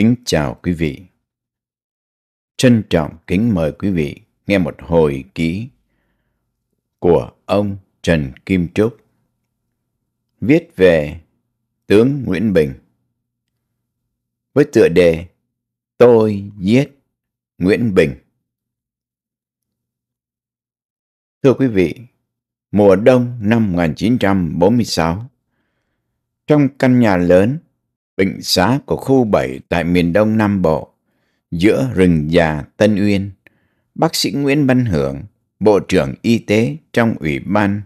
Kính chào quý vị. Trân trọng kính mời quý vị nghe một hồi ký của ông Trần Kim Trúc viết về tướng Nguyễn Bình với tựa đề Tôi giết Nguyễn Bình. Thưa quý vị, mùa đông năm 1946, trong căn nhà lớn bệnh xá của khu 7 tại miền đông Nam Bộ, giữa rừng già Tân Uyên, bác sĩ Nguyễn Văn Hưởng, Bộ trưởng Y tế trong Ủy ban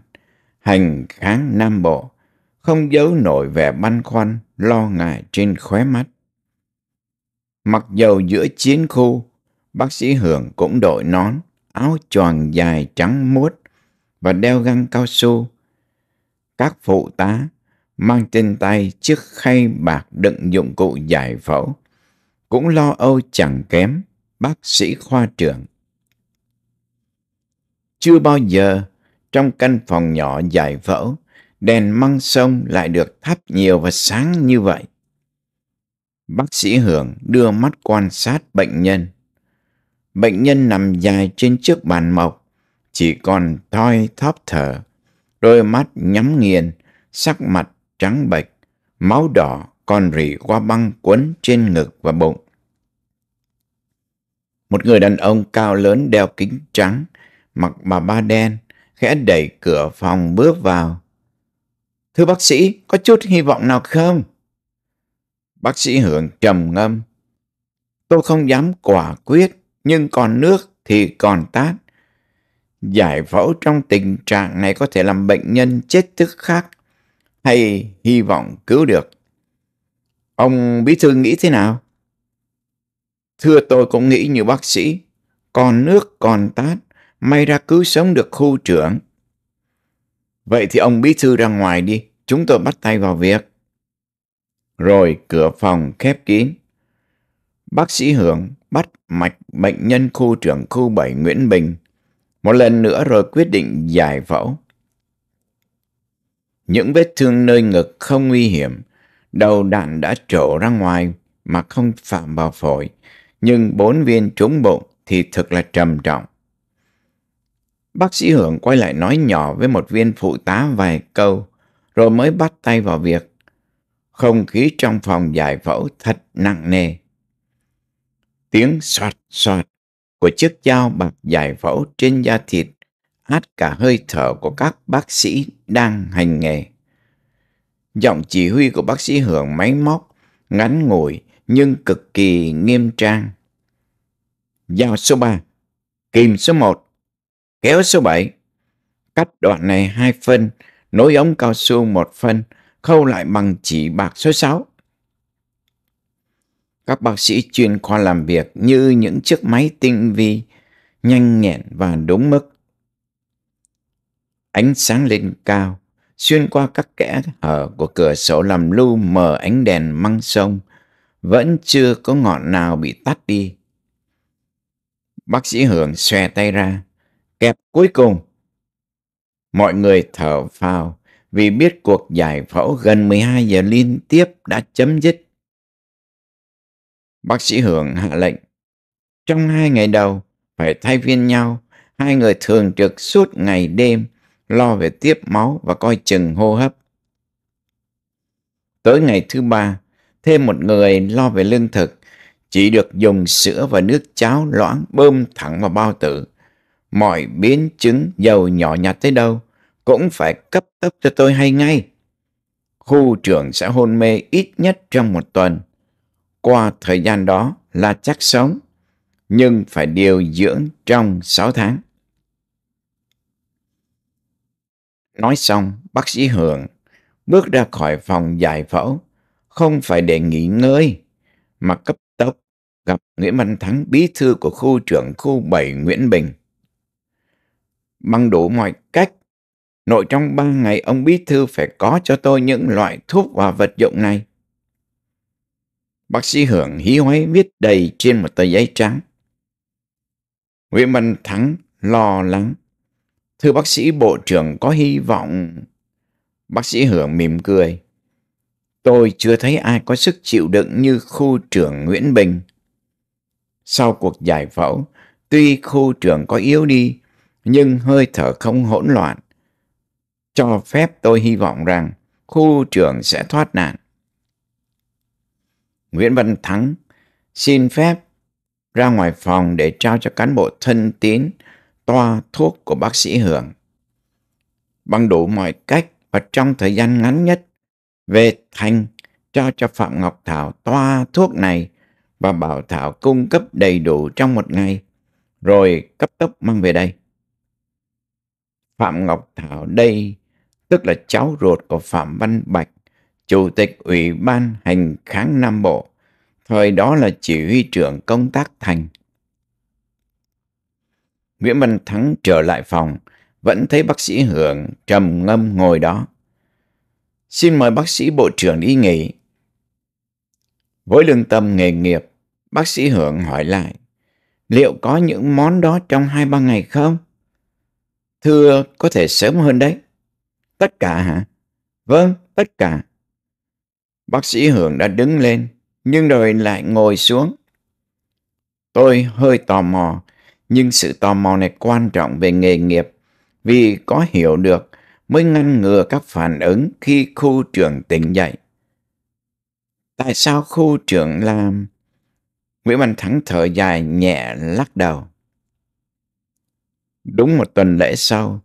Hành kháng Nam Bộ, không giấu nổi vẻ băn khoăn, lo ngại trên khóe mắt. Mặc dầu giữa chiến khu, bác sĩ Hưởng cũng đội nón, áo choàng dài trắng muốt và đeo găng cao su. Các phụ tá mang trên tay chiếc khay bạc đựng dụng cụ giải phẫu, cũng lo âu chẳng kém bác sĩ khoa trưởng. Chưa bao giờ trong căn phòng nhỏ giải phẫu, đèn măng sông lại được thắp nhiều và sáng như vậy. Bác sĩ Hưởng đưa mắt quan sát bệnh nhân. Bệnh nhân nằm dài trên chiếc bàn mộc, chỉ còn thoi thóp thở, đôi mắt nhắm nghiền, sắc mặt trắng bệch, máu đỏ còn rỉ qua băng quấn trên ngực và bụng. Một người đàn ông cao lớn đeo kính trắng, mặc bà ba đen, khẽ đẩy cửa phòng bước vào. Thưa bác sĩ, có chút hy vọng nào không? Bác sĩ Hưởng trầm ngâm. Tôi không dám quả quyết, nhưng còn nước thì còn tát. Giải phẫu trong tình trạng này có thể làm bệnh nhân chết tức khắc hay hy vọng cứu được. Ông Bí Thư nghĩ thế nào? Thưa tôi cũng nghĩ như bác sĩ, còn nước còn tát, may ra cứu sống được khu trưởng. Vậy thì ông Bí Thư ra ngoài đi, chúng tôi bắt tay vào việc. Rồi cửa phòng khép kín. Bác sĩ Hưởng bắt mạch bệnh nhân khu trưởng khu 7 Nguyễn Bình một lần nữa rồi quyết định giải phẫu. Những vết thương nơi ngực không nguy hiểm, đầu đạn đã trổ ra ngoài mà không phạm vào phổi, nhưng bốn viên trúng bụng thì thực là trầm trọng. Bác sĩ Hưởng quay lại nói nhỏ với một viên phụ tá vài câu, rồi mới bắt tay vào việc. Không khí trong phòng giải phẫu thật nặng nề. Tiếng soạt soạt của chiếc dao bạc giải phẫu trên da thịt át cả hơi thở của các bác sĩ đang hành nghề. Giọng chỉ huy của bác sĩ Hưởng máy móc, ngắn ngủi nhưng cực kỳ nghiêm trang. Giao số 3, kìm số 1, kéo số 7. Cắt đoạn này hai phân, nối ống cao su một phân, khâu lại bằng chỉ bạc số 6. Các bác sĩ chuyên khoa làm việc như những chiếc máy tinh vi, nhanh nhẹn và đúng mức. Ánh sáng lên cao, xuyên qua các kẽ hở của cửa sổ làm lu mờ ánh đèn măng sông, vẫn chưa có ngọn nào bị tắt đi. Bác sĩ Hưởng xòe tay ra, kẹp cuối cùng. Mọi người thở phào vì biết cuộc giải phẫu gần 12 giờ liên tiếp đã chấm dứt. Bác sĩ Hưởng hạ lệnh. Trong hai ngày đầu, phải thay phiên nhau, hai người thường trực suốt ngày đêm, lo về tiếp máu và coi chừng hô hấp. Tới ngày thứ ba, thêm một người lo về lương thực, chỉ được dùng sữa và nước cháo loãng bơm thẳng vào bao tử. Mọi biến chứng dầu nhỏ nhặt tới đâu cũng phải cấp tốc cho tôi hay ngay. Khu trưởng sẽ hôn mê ít nhất trong một tuần. Qua thời gian đó là chắc sống, nhưng phải điều dưỡng trong 6 tháng. Nói xong, bác sĩ Hưởng bước ra khỏi phòng giải phẫu, không phải để nghỉ ngơi, mà cấp tốc gặp Nguyễn Văn Thắng, bí thư của khu trưởng khu 7 Nguyễn Bình. Bằng đủ mọi cách, nội trong ba ngày ông bí thư phải có cho tôi những loại thuốc và vật dụng này. Bác sĩ Hưởng hí hoáy viết đầy trên một tờ giấy trắng. Nguyễn Văn Thắng lo lắng Thưa bác sĩ bộ trưởng có hy vọng... Bác sĩ Hưởng mỉm cười. Tôi chưa thấy ai có sức chịu đựng như khu trưởng Nguyễn Bình. Sau cuộc giải phẫu, tuy khu trưởng có yếu đi, nhưng hơi thở không hỗn loạn. Cho phép tôi hy vọng rằng khu trưởng sẽ thoát nạn. Nguyễn Văn Thắng xin phép ra ngoài phòng để trao cho cán bộ thân tín toa thuốc của bác sĩ Hưởng. Bằng đủ mọi cách và trong thời gian ngắn nhất, về Thành cho cho Phạm Ngọc Thảo toa thuốc này và bảo Thảo cung cấp đầy đủ trong một ngày, rồi cấp tốc mang về đây. Phạm Ngọc Thảo đây tức là cháu ruột của Phạm Văn Bạch, Chủ tịch Ủy ban Hành kháng Nam Bộ, thời đó là chỉ huy trưởng công tác thành. Nguyễn Văn Thắng trở lại phòng, vẫn thấy bác sĩ Hưởng trầm ngâm ngồi đó. Xin mời bác sĩ bộ trưởng đi nghỉ. Với lương tâm nghề nghiệp, bác sĩ Hưởng hỏi lại, liệu có những món đó trong hai ba ngày không? Thưa, có thể sớm hơn đấy. Tất cả hả? Vâng, tất cả. Bác sĩ Hưởng đã đứng lên, nhưng rồi lại ngồi xuống. Tôi hơi tò mò, nhưng sự tò mò này quan trọng về nghề nghiệp vì có hiểu được mới ngăn ngừa các phản ứng khi khu trưởng tỉnh dậy. Tại sao khu trưởng làm? Nguyễn Văn Thắng thở dài nhẹ lắc đầu. Đúng một tuần lễ sau,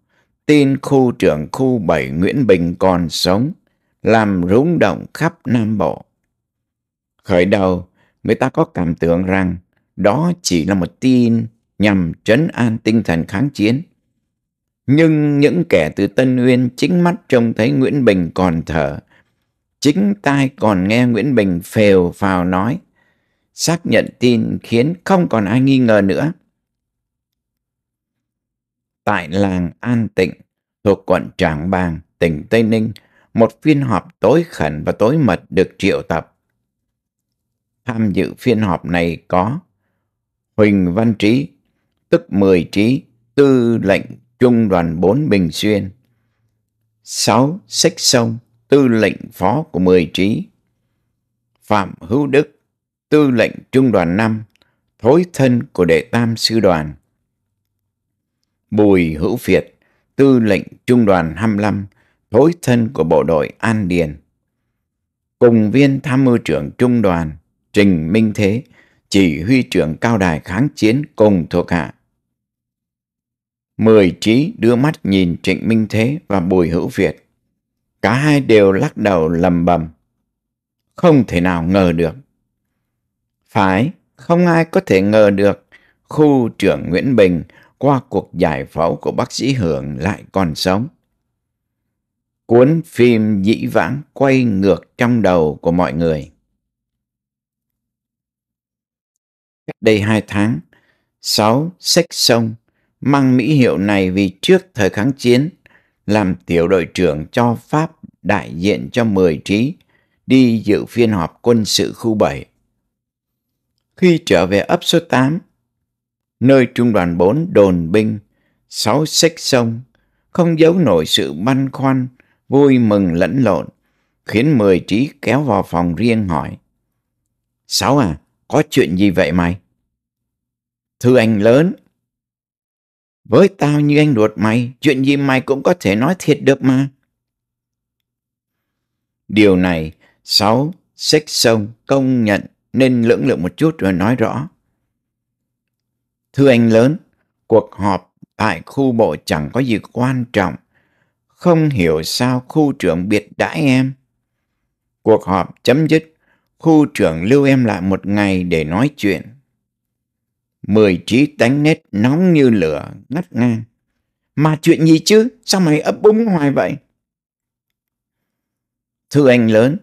tin khu trưởng khu 7 Nguyễn Bình còn sống, làm rúng động khắp Nam Bộ. Khởi đầu, người ta có cảm tưởng rằng đó chỉ là một tin nhằm trấn an tinh thần kháng chiến. Nhưng những kẻ từ Tân Uyên chính mắt trông thấy Nguyễn Bình còn thở, chính tai còn nghe Nguyễn Bình phều phào nói, xác nhận tin khiến không còn ai nghi ngờ nữa tại làng An Tịnh thuộc quận Trảng Bàng, tỉnh Tây Ninh, một phiên họp tối khẩn và tối mật được triệu tập. Tham dự phiên họp này có Huỳnh Văn Trí, tức Mười Trí, tư lệnh Trung đoàn 4 Bình Xuyên. 6. sách Sông, tư lệnh phó của Mười Trí. Phạm Hữu Đức, tư lệnh Trung đoàn 5, thối thân của đệ tam sư đoàn. Bùi Hữu Việt, tư lệnh trung đoàn 25, thối thân của bộ đội An Điền. Cùng viên tham mưu trưởng trung đoàn Trình Minh Thế, chỉ huy trưởng cao đài kháng chiến cùng thuộc hạ. Mười trí đưa mắt nhìn Trịnh Minh Thế và Bùi Hữu Việt. Cả hai đều lắc đầu lầm bầm. Không thể nào ngờ được. Phải, không ai có thể ngờ được khu trưởng Nguyễn Bình qua cuộc giải phẫu của bác sĩ Hưởng lại còn sống. Cuốn phim dĩ vãng quay ngược trong đầu của mọi người. Cách đây hai tháng, sáu sách sông mang mỹ hiệu này vì trước thời kháng chiến làm tiểu đội trưởng cho Pháp đại diện cho 10 trí đi dự phiên họp quân sự khu 7. Khi trở về ấp số 8, nơi trung đoàn 4 đồn binh, sáu xích sông, không giấu nổi sự băn khoăn, vui mừng lẫn lộn, khiến mười trí kéo vào phòng riêng hỏi. Sáu à, có chuyện gì vậy mày? Thưa anh lớn, với tao như anh ruột mày, chuyện gì mày cũng có thể nói thiệt được mà. Điều này, sáu, sách sông công nhận nên lưỡng lự một chút rồi nói rõ. Thưa anh lớn, cuộc họp tại khu bộ chẳng có gì quan trọng. Không hiểu sao khu trưởng biệt đãi em. Cuộc họp chấm dứt, khu trưởng lưu em lại một ngày để nói chuyện. Mười trí tánh nết nóng như lửa, ngắt ngang. Mà chuyện gì chứ? Sao mày ấp úng hoài vậy? Thưa anh lớn,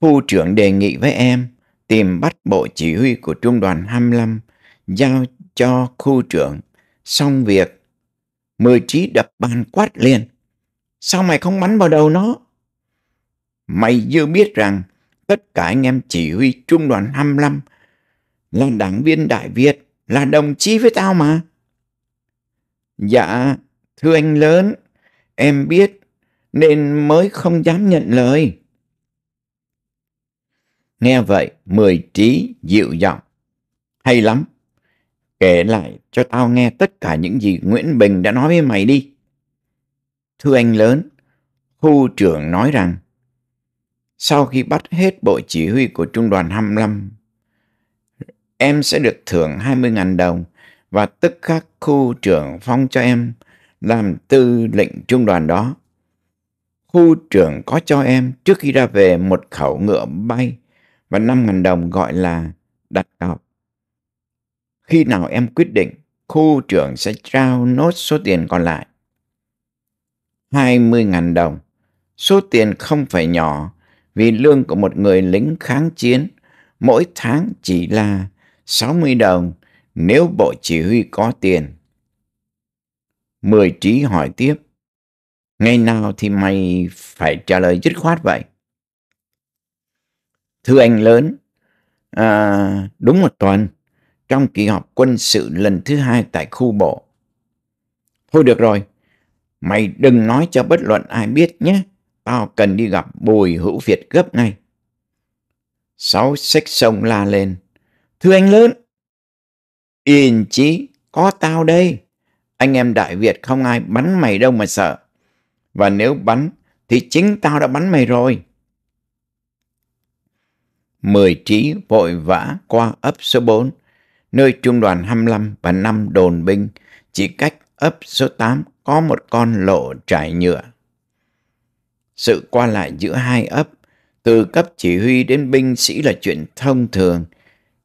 khu trưởng đề nghị với em tìm bắt bộ chỉ huy của trung đoàn 25 giao cho khu trưởng. Xong việc, mười trí đập bàn quát liền. Sao mày không bắn vào đầu nó? Mày dư biết rằng tất cả anh em chỉ huy trung đoàn 25 là đảng viên Đại Việt, là đồng chí với tao mà. Dạ, thưa anh lớn, em biết nên mới không dám nhận lời. Nghe vậy, mười trí dịu giọng. Hay lắm. Kể lại cho tao nghe tất cả những gì Nguyễn Bình đã nói với mày đi. Thưa anh lớn, khu trưởng nói rằng sau khi bắt hết bộ chỉ huy của trung đoàn 25, em sẽ được thưởng 20.000 đồng và tức khắc khu trưởng phong cho em làm tư lệnh trung đoàn đó. Khu trưởng có cho em trước khi ra về một khẩu ngựa bay và 5.000 đồng gọi là đặt cọc. Khi nào em quyết định, khu trưởng sẽ trao nốt số tiền còn lại. 20.000 đồng. Số tiền không phải nhỏ vì lương của một người lính kháng chiến mỗi tháng chỉ là 60 đồng nếu bộ chỉ huy có tiền. Mười trí hỏi tiếp. Ngày nào thì mày phải trả lời dứt khoát vậy? Thưa anh lớn, à, đúng một tuần trong kỳ họp quân sự lần thứ hai tại khu bộ. Thôi được rồi, mày đừng nói cho bất luận ai biết nhé. Tao cần đi gặp Bùi Hữu Việt gấp ngay. Sáu xích sông la lên. Thưa anh lớn, yên chí, có tao đây. Anh em Đại Việt không ai bắn mày đâu mà sợ. Và nếu bắn thì chính tao đã bắn mày rồi. Mười trí vội vã qua ấp số 4, nơi trung đoàn 25 và 5 đồn binh, chỉ cách ấp số 8 có một con lộ trải nhựa. Sự qua lại giữa hai ấp, từ cấp chỉ huy đến binh sĩ là chuyện thông thường,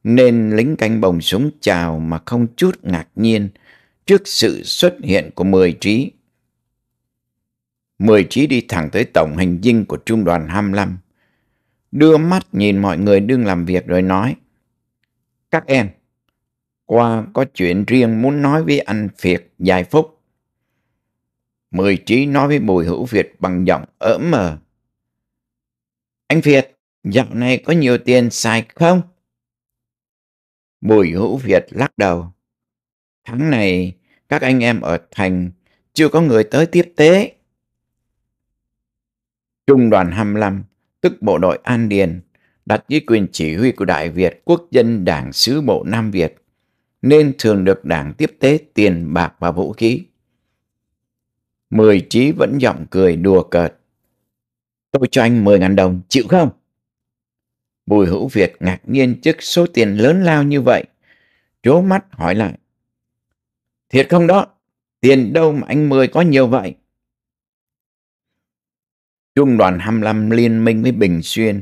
nên lính canh bồng súng chào mà không chút ngạc nhiên trước sự xuất hiện của mười trí. Mười trí đi thẳng tới tổng hành dinh của trung đoàn 25, đưa mắt nhìn mọi người đương làm việc rồi nói, Các em, qua có chuyện riêng muốn nói với anh Việt dài phúc. Mười trí nói với Bùi Hữu Việt bằng giọng ỡm mờ. Anh Việt, dạo này có nhiều tiền xài không? Bùi Hữu Việt lắc đầu. Tháng này, các anh em ở thành chưa có người tới tiếp tế. Trung đoàn 25, tức bộ đội An Điền, đặt dưới quyền chỉ huy của Đại Việt Quốc dân Đảng Sứ Bộ Nam Việt, nên thường được đảng tiếp tế tiền bạc và vũ khí. Mười trí vẫn giọng cười đùa cợt. Tôi cho anh 10.000 đồng, chịu không? Bùi hữu Việt ngạc nhiên trước số tiền lớn lao như vậy. Chố mắt hỏi lại. Thiệt không đó? Tiền đâu mà anh Mười có nhiều vậy? Trung đoàn 25 liên minh với Bình Xuyên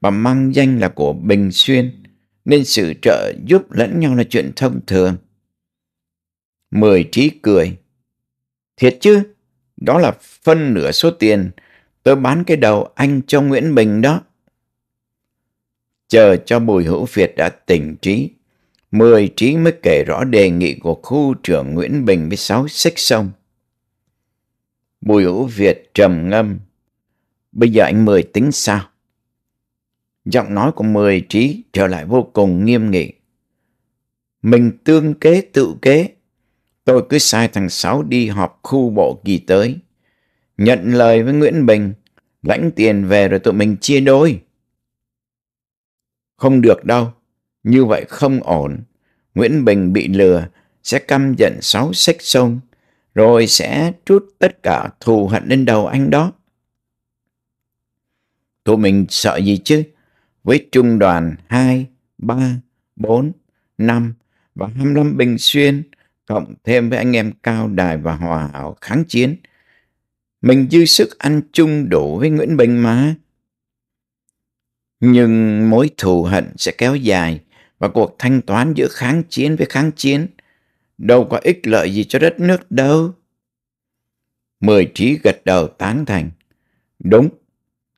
và mang danh là của Bình Xuyên nên sự trợ giúp lẫn nhau là chuyện thông thường. Mười trí cười. Thiệt chứ? Đó là phân nửa số tiền tôi bán cái đầu anh cho Nguyễn Bình đó. Chờ cho Bùi Hữu Việt đã tỉnh trí, Mười trí mới kể rõ đề nghị của khu trưởng Nguyễn Bình với sáu xích sông. Bùi Hữu Việt trầm ngâm. Bây giờ anh Mười tính sao? Giọng nói của Mười trí trở lại vô cùng nghiêm nghị. Mình tương kế tự kế. Tôi cứ sai thằng Sáu đi họp khu bộ kỳ tới. Nhận lời với Nguyễn Bình, lãnh tiền về rồi tụi mình chia đôi. Không được đâu, như vậy không ổn. Nguyễn Bình bị lừa, sẽ căm giận sáu xích sông, rồi sẽ trút tất cả thù hận lên đầu anh đó. Tụi mình sợ gì chứ? Với trung đoàn 2, 3, 4, 5 và 25 Bình Xuyên, cộng thêm với anh em Cao Đài và Hòa Hảo kháng chiến, mình dư sức ăn chung đủ với Nguyễn Bình mà. Nhưng mối thù hận sẽ kéo dài và cuộc thanh toán giữa kháng chiến với kháng chiến đâu có ích lợi gì cho đất nước đâu. Mười trí gật đầu tán thành. Đúng.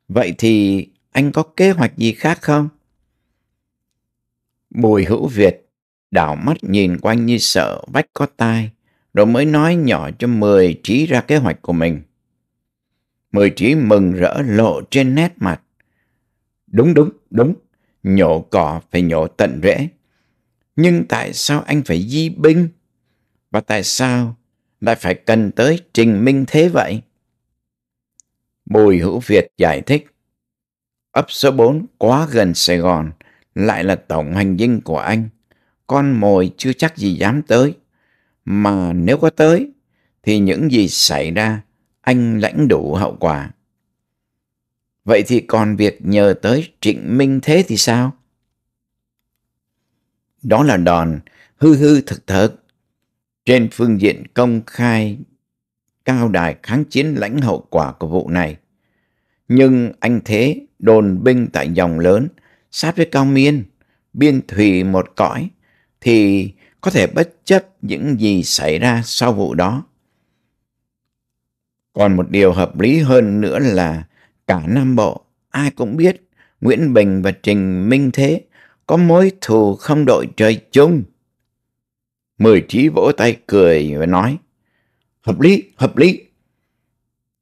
Vậy thì anh có kế hoạch gì khác không? Bùi hữu Việt đảo mắt nhìn quanh như sợ vách có tai, rồi mới nói nhỏ cho Mười trí ra kế hoạch của mình. Mười trí mừng rỡ lộ trên nét mặt. Đúng đúng, đúng, nhổ cỏ phải nhổ tận rễ. Nhưng tại sao anh phải di binh? Và tại sao lại phải cần tới trình minh thế vậy? Bùi Hữu Việt giải thích. ấp số 4 quá gần Sài Gòn, lại là tổng hành dinh của anh. Con mồi chưa chắc gì dám tới. Mà nếu có tới, thì những gì xảy ra, anh lãnh đủ hậu quả. Vậy thì còn việc nhờ tới Trịnh Minh Thế thì sao? Đó là đòn hư hư thực thực. Trên phương diện công khai cao đài kháng chiến lãnh hậu quả của vụ này. Nhưng anh Thế đồn binh tại dòng lớn, sát với Cao Miên, biên thủy một cõi, thì có thể bất chấp những gì xảy ra sau vụ đó. Còn một điều hợp lý hơn nữa là cả Nam Bộ, ai cũng biết Nguyễn Bình và Trình Minh Thế có mối thù không đội trời chung. Mười trí vỗ tay cười và nói, hợp lý, hợp lý.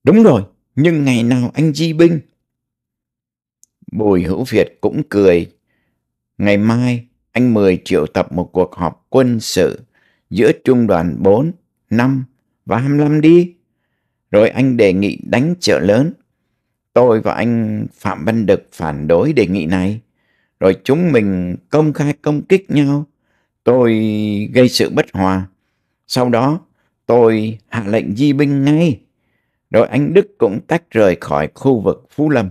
Đúng rồi, nhưng ngày nào anh di binh? Bùi Hữu Việt cũng cười. Ngày mai, anh mời triệu tập một cuộc họp quân sự giữa trung đoàn 4, 5 và 25 đi. Rồi anh đề nghị đánh chợ lớn. Tôi và anh Phạm Văn Đực phản đối đề nghị này. Rồi chúng mình công khai công kích nhau. Tôi gây sự bất hòa. Sau đó tôi hạ lệnh di binh ngay. Rồi anh Đức cũng tách rời khỏi khu vực Phú Lâm.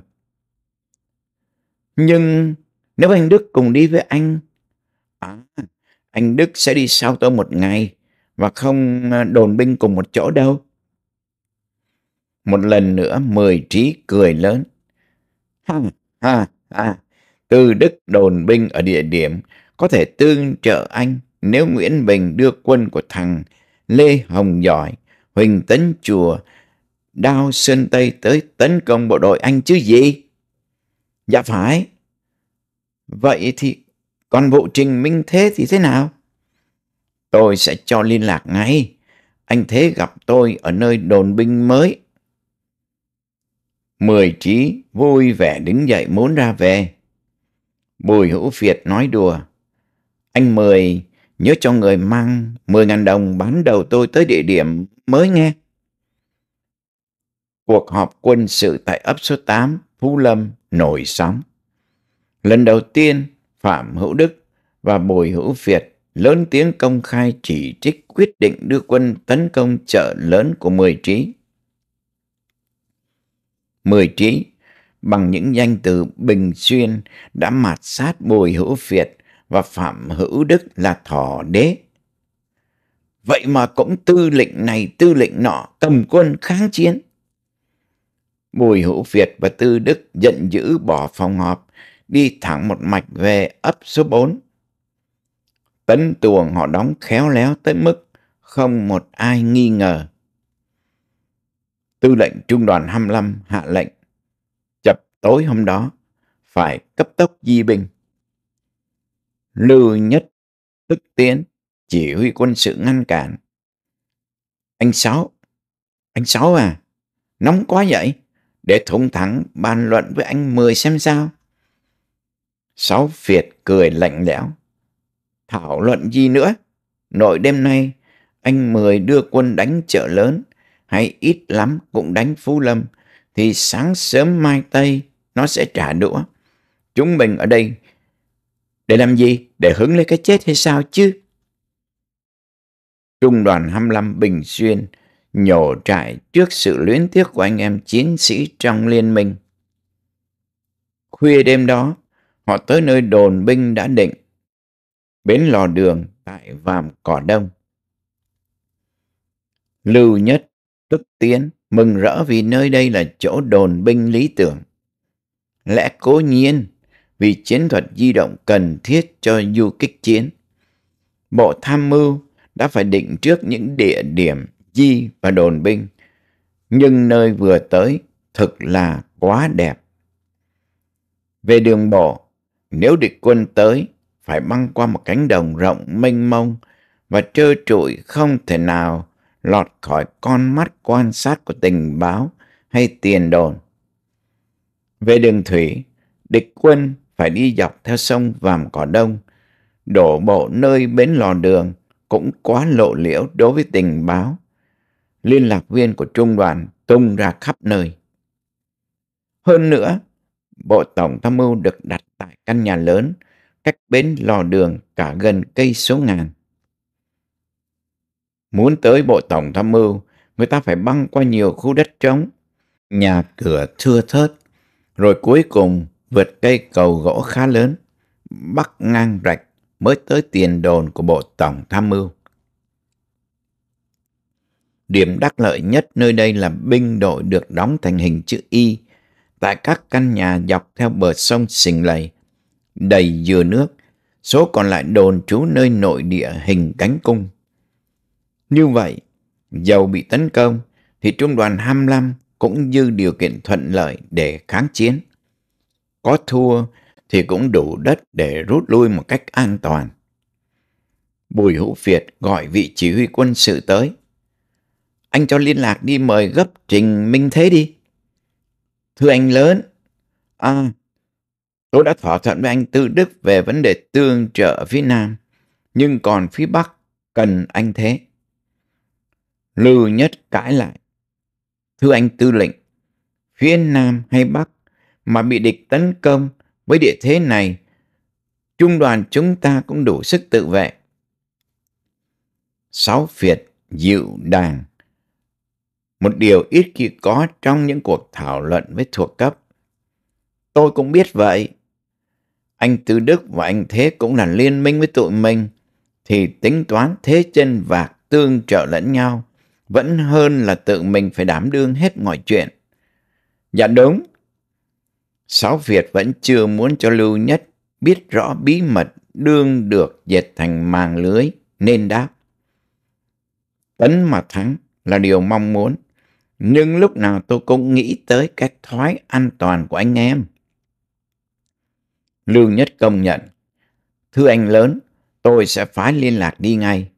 Nhưng nếu anh Đức cùng đi với anh, à, anh Đức sẽ đi sau tôi một ngày và không à, đồn binh cùng một chỗ đâu. Một lần nữa mười trí cười lớn. Ha, ha, ha. Từ Đức đồn binh ở địa điểm có thể tương trợ anh nếu Nguyễn Bình đưa quân của thằng Lê Hồng Giỏi, Huỳnh Tấn Chùa, Đao Sơn Tây tới tấn công bộ đội anh chứ gì? Dạ phải. Vậy thì còn vụ Trình Minh Thế thì thế nào? Tôi sẽ cho liên lạc ngay. Anh Thế gặp tôi ở nơi đồn binh mới. Mười trí vui vẻ đứng dậy muốn ra về. Bùi hữu Việt nói đùa. Anh Mười nhớ cho người mang 10.000 đồng bán đầu tôi tới địa điểm mới nghe. Cuộc họp quân sự tại ấp số 8, Phú Lâm, nổi sóng. Lần đầu tiên, Phạm Hữu Đức và Bùi Hữu Việt lớn tiếng công khai chỉ trích quyết định đưa quân tấn công chợ lớn của Mười Trí. Mười Trí bằng những danh từ Bình Xuyên đã mạt sát Bùi Hữu Việt và Phạm Hữu Đức là thỏ đế. Vậy mà cũng tư lệnh này tư lệnh nọ cầm quân kháng chiến. Bùi Hữu Việt và Tư Đức giận dữ bỏ phòng họp, đi thẳng một mạch về ấp số 4. Tấn tuồng họ đóng khéo léo tới mức không một ai nghi ngờ. Tư lệnh trung đoàn 25 hạ lệnh chập tối hôm đó phải cấp tốc di binh. Lưu Nhất tức tiến chỉ huy quân sự ngăn cản. Anh Sáu, anh Sáu à, nóng quá vậy, để thủng thẳng bàn luận với anh Mười xem sao. Sáu Việt cười lạnh lẽo. Thảo luận gì nữa? Nội đêm nay, anh Mười đưa quân đánh chợ lớn, hay ít lắm cũng đánh Phú Lâm, thì sáng sớm mai Tây nó sẽ trả đũa. Chúng mình ở đây để làm gì? Để hứng lấy cái chết hay sao chứ? Trung đoàn 25 Bình Xuyên nhổ trại trước sự luyến tiếc của anh em chiến sĩ trong liên minh. Khuya đêm đó, họ tới nơi đồn binh đã định, bến lò đường tại Vàm Cỏ Đông. Lưu Nhất, tức Tiến, mừng rỡ vì nơi đây là chỗ đồn binh lý tưởng. Lẽ cố nhiên vì chiến thuật di động cần thiết cho du kích chiến. Bộ tham mưu đã phải định trước những địa điểm di và đồn binh, nhưng nơi vừa tới thực là quá đẹp. Về đường bộ, nếu địch quân tới, phải băng qua một cánh đồng rộng mênh mông và trơ trụi không thể nào lọt khỏi con mắt quan sát của tình báo hay tiền đồn. Về đường thủy, địch quân phải đi dọc theo sông Vàm Cỏ Đông, đổ bộ nơi bến lò đường cũng quá lộ liễu đối với tình báo. Liên lạc viên của trung đoàn tung ra khắp nơi. Hơn nữa, bộ tổng tham mưu được đặt tại căn nhà lớn cách bến lò đường cả gần cây số ngàn. Muốn tới bộ tổng tham mưu, người ta phải băng qua nhiều khu đất trống, nhà cửa thưa thớt, rồi cuối cùng vượt cây cầu gỗ khá lớn, bắc ngang rạch mới tới tiền đồn của bộ tổng tham mưu. Điểm đắc lợi nhất nơi đây là binh đội được đóng thành hình chữ Y tại các căn nhà dọc theo bờ sông Sình Lầy, đầy dừa nước, số còn lại đồn trú nơi nội địa hình cánh cung. Như vậy, dầu bị tấn công thì trung đoàn 25 cũng dư điều kiện thuận lợi để kháng chiến. Có thua thì cũng đủ đất để rút lui một cách an toàn. Bùi Hữu Việt gọi vị chỉ huy quân sự tới. Anh cho liên lạc đi mời gấp Trình Minh Thế đi. Thưa anh lớn, à, tôi đã thỏa thuận với anh Tư Đức về vấn đề tương trợ phía Nam, nhưng còn phía Bắc cần anh Thế. Lưu Nhất cãi lại. Thưa anh Tư lệnh, phía Nam hay Bắc mà bị địch tấn công với địa thế này, trung đoàn chúng ta cũng đủ sức tự vệ. Sáu phiệt dịu đàng một điều ít khi có trong những cuộc thảo luận với thuộc cấp. Tôi cũng biết vậy. Anh Tư Đức và anh Thế cũng là liên minh với tụi mình, thì tính toán thế chân vạc tương trợ lẫn nhau, vẫn hơn là tự mình phải đảm đương hết mọi chuyện. Dạ đúng. Sáu Việt vẫn chưa muốn cho Lưu Nhất biết rõ bí mật đương được dệt thành màng lưới nên đáp. Tấn mà thắng là điều mong muốn. Nhưng lúc nào tôi cũng nghĩ tới cái thói an toàn của anh em. Lưu Nhất công nhận. Thưa anh lớn, tôi sẽ phái liên lạc đi ngay.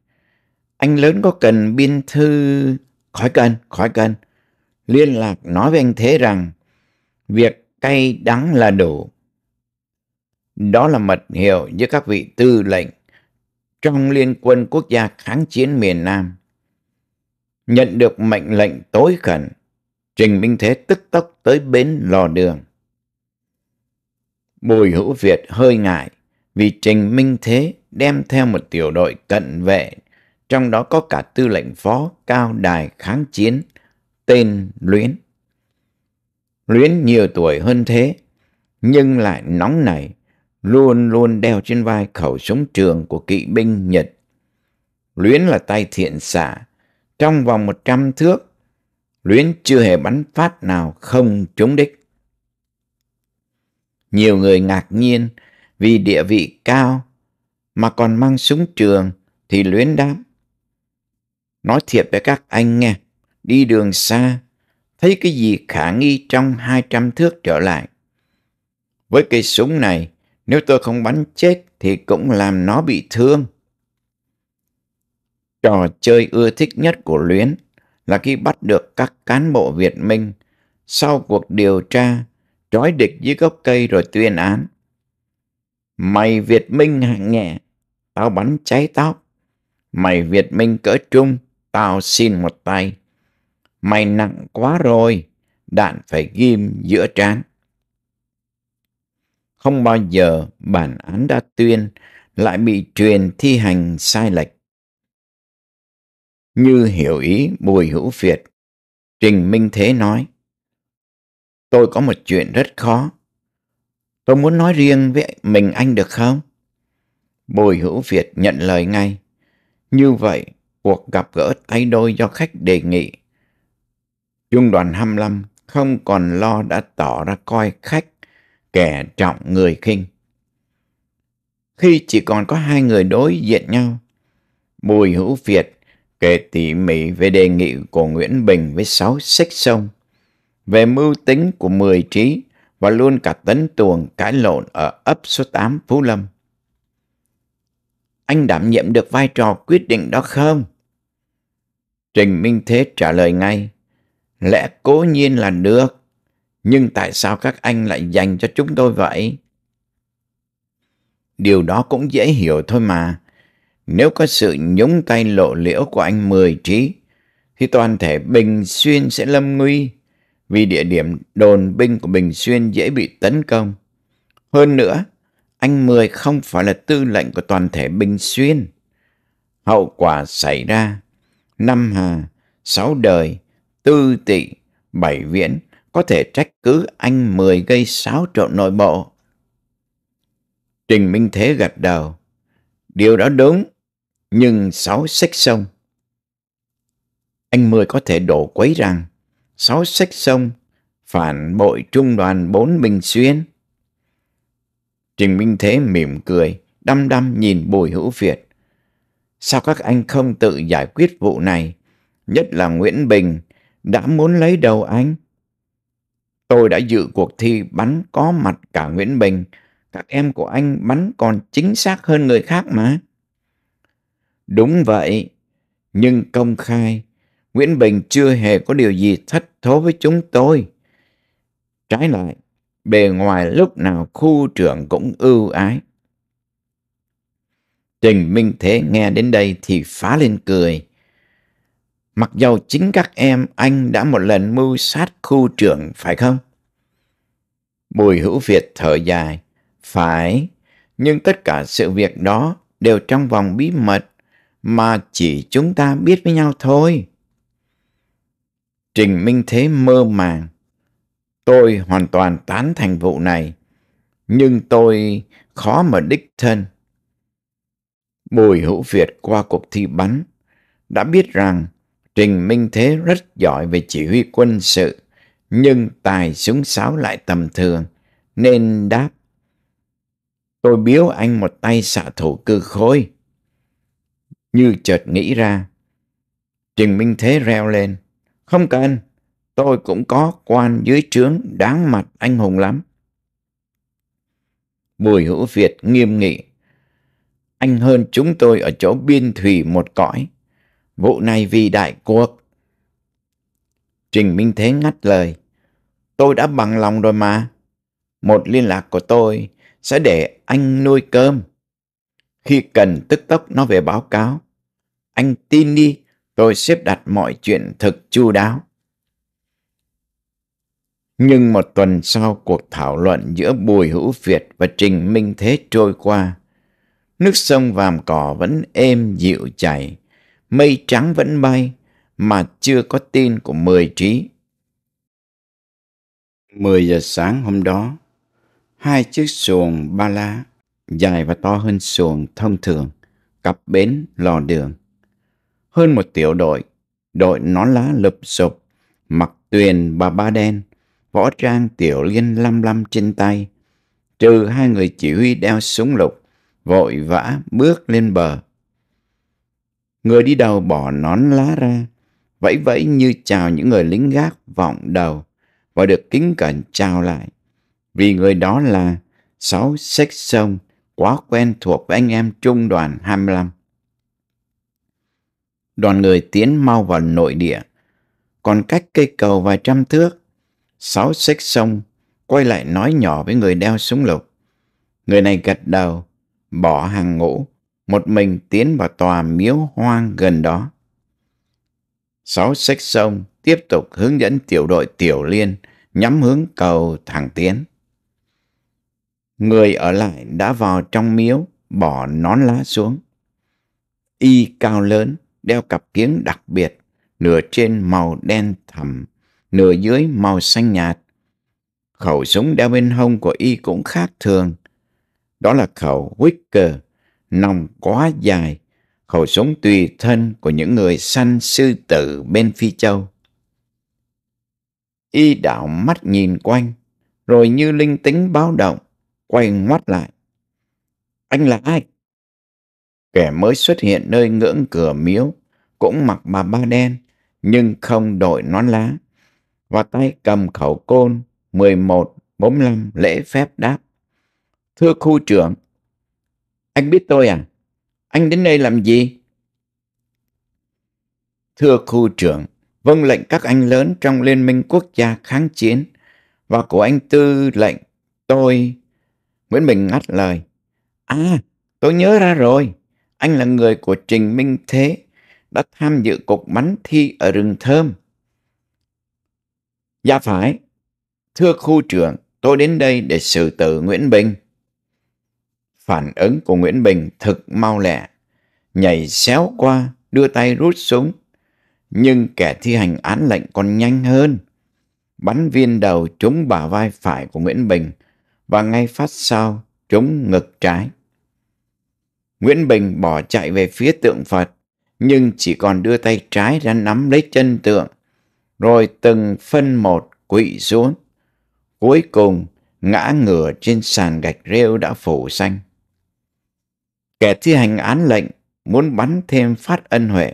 Anh lớn có cần biên thư... Khỏi cần, khỏi cần. Liên lạc nói với anh Thế rằng việc cay đắng là đủ. Đó là mật hiệu giữa các vị tư lệnh trong Liên quân quốc gia kháng chiến miền Nam nhận được mệnh lệnh tối khẩn, Trình Minh Thế tức tốc tới bến lò đường. Bùi Hữu Việt hơi ngại vì Trình Minh Thế đem theo một tiểu đội cận vệ, trong đó có cả tư lệnh phó cao đài kháng chiến tên Luyến. Luyến nhiều tuổi hơn thế, nhưng lại nóng nảy, luôn luôn đeo trên vai khẩu súng trường của kỵ binh Nhật. Luyến là tay thiện xạ, trong vòng 100 thước, Luyến chưa hề bắn phát nào không trúng đích. Nhiều người ngạc nhiên vì địa vị cao mà còn mang súng trường thì Luyến đáp. Nói thiệt với các anh nghe, đi đường xa, thấy cái gì khả nghi trong 200 thước trở lại. Với cây súng này, nếu tôi không bắn chết thì cũng làm nó bị thương. Trò chơi ưa thích nhất của Luyến là khi bắt được các cán bộ Việt Minh sau cuộc điều tra trói địch dưới gốc cây rồi tuyên án. Mày Việt Minh hạng nhẹ, tao bắn cháy tóc. Mày Việt Minh cỡ trung, tao xin một tay. Mày nặng quá rồi, đạn phải ghim giữa trán. Không bao giờ bản án đã tuyên lại bị truyền thi hành sai lệch. Như hiểu ý Bùi Hữu Việt, Trình Minh Thế nói, Tôi có một chuyện rất khó. Tôi muốn nói riêng với mình anh được không? Bùi Hữu Việt nhận lời ngay. Như vậy, cuộc gặp gỡ tay đôi do khách đề nghị. Trung đoàn 25 không còn lo đã tỏ ra coi khách, kẻ trọng người khinh. Khi chỉ còn có hai người đối diện nhau, Bùi Hữu Việt kể tỉ mỉ về đề nghị của Nguyễn Bình với sáu xích sông, về mưu tính của mười trí và luôn cả tấn tuồng cãi lộn ở ấp số 8 Phú Lâm. Anh đảm nhiệm được vai trò quyết định đó không? Trình Minh Thế trả lời ngay, lẽ cố nhiên là được, nhưng tại sao các anh lại dành cho chúng tôi vậy? Điều đó cũng dễ hiểu thôi mà. Nếu có sự nhúng tay lộ liễu của anh Mười Trí, thì toàn thể Bình Xuyên sẽ lâm nguy, vì địa điểm đồn binh của Bình Xuyên dễ bị tấn công. Hơn nữa, anh Mười không phải là tư lệnh của toàn thể Bình Xuyên. Hậu quả xảy ra, năm hà, sáu đời, tư tị, bảy viễn có thể trách cứ anh Mười gây xáo trộn nội bộ. Trình Minh Thế gật đầu. Điều đó đúng, nhưng sáu sách sông. Anh Mười có thể đổ quấy rằng sáu sách sông phản bội trung đoàn bốn Bình Xuyên. Trình Minh Thế mỉm cười, đăm đăm nhìn Bùi Hữu Việt. Sao các anh không tự giải quyết vụ này? Nhất là Nguyễn Bình đã muốn lấy đầu anh. Tôi đã dự cuộc thi bắn có mặt cả Nguyễn Bình. Các em của anh bắn còn chính xác hơn người khác mà. Đúng vậy, nhưng công khai, Nguyễn Bình chưa hề có điều gì thất thố với chúng tôi. Trái lại, bề ngoài lúc nào khu trưởng cũng ưu ái. Trình Minh Thế nghe đến đây thì phá lên cười. Mặc dầu chính các em anh đã một lần mưu sát khu trưởng phải không? Bùi hữu Việt thở dài. Phải, nhưng tất cả sự việc đó đều trong vòng bí mật mà chỉ chúng ta biết với nhau thôi. Trình Minh Thế mơ màng. Tôi hoàn toàn tán thành vụ này, nhưng tôi khó mà đích thân. Bùi Hữu Việt qua cuộc thi bắn đã biết rằng Trình Minh Thế rất giỏi về chỉ huy quân sự, nhưng tài súng sáo lại tầm thường, nên đáp. Tôi biếu anh một tay xạ thủ cư khối. Như chợt nghĩ ra, Trình Minh Thế reo lên. Không cần, tôi cũng có quan dưới trướng đáng mặt anh hùng lắm. Bùi Hữu Việt nghiêm nghị. Anh hơn chúng tôi ở chỗ biên thủy một cõi. Vụ này vì đại cuộc. Trình Minh Thế ngắt lời. Tôi đã bằng lòng rồi mà. Một liên lạc của tôi sẽ để anh nuôi cơm. Khi cần tức tốc nó về báo cáo. Anh tin đi, tôi xếp đặt mọi chuyện thực chu đáo. Nhưng một tuần sau cuộc thảo luận giữa Bùi Hữu Việt và Trình Minh Thế trôi qua, nước sông Vàm Cỏ vẫn êm dịu chảy, mây trắng vẫn bay, mà chưa có tin của Mười Trí. Mười giờ sáng hôm đó, hai chiếc xuồng ba lá, dài và to hơn xuồng thông thường, cặp bến lò đường. Hơn một tiểu đội, đội nón lá lụp sụp, mặc tuyền bà ba đen, võ trang tiểu liên lăm lăm trên tay, trừ hai người chỉ huy đeo súng lục, vội vã bước lên bờ. Người đi đầu bỏ nón lá ra, vẫy vẫy như chào những người lính gác vọng đầu và được kính cẩn chào lại. Vì người đó là sáu sách sông quá quen thuộc với anh em trung đoàn 25. Đoàn người tiến mau vào nội địa, còn cách cây cầu vài trăm thước Sáu sách sông quay lại nói nhỏ với người đeo súng lục. Người này gật đầu, bỏ hàng ngũ, một mình tiến vào tòa miếu hoang gần đó. Sáu sách sông tiếp tục hướng dẫn tiểu đội tiểu liên nhắm hướng cầu thẳng tiến. Người ở lại đã vào trong miếu, bỏ nón lá xuống. Y cao lớn, đeo cặp kiếng đặc biệt, nửa trên màu đen thẳm, nửa dưới màu xanh nhạt. Khẩu súng đeo bên hông của y cũng khác thường. Đó là khẩu Wicker, nòng quá dài, khẩu súng tùy thân của những người săn sư tử bên Phi Châu. Y đảo mắt nhìn quanh, rồi như linh tính báo động, quay ngoắt lại. Anh là ai? Kẻ mới xuất hiện nơi ngưỡng cửa miếu, cũng mặc bà ba đen, nhưng không đội nón lá và tay cầm khẩu côn 1145 lễ phép đáp. Thưa khu trưởng, anh biết tôi à? Anh đến đây làm gì? Thưa khu trưởng, vâng lệnh các anh lớn trong Liên minh quốc gia kháng chiến và của anh tư lệnh tôi... Nguyễn Bình ngắt lời. À, tôi nhớ ra rồi. Anh là người của Trình Minh Thế đã tham dự cuộc bắn thi ở rừng thơm. Dạ phải. Thưa khu trưởng, tôi đến đây để xử tử Nguyễn Bình. Phản ứng của Nguyễn Bình thực mau lẹ. Nhảy xéo qua, đưa tay rút súng. Nhưng kẻ thi hành án lệnh còn nhanh hơn. Bắn viên đầu trúng bả vai phải của Nguyễn Bình và ngay phát sau trúng ngực trái. Nguyễn Bình bỏ chạy về phía tượng Phật, nhưng chỉ còn đưa tay trái ra nắm lấy chân tượng, rồi từng phân một quỵ xuống. Cuối cùng, ngã ngửa trên sàn gạch rêu đã phủ xanh. Kẻ thi hành án lệnh muốn bắn thêm phát ân huệ.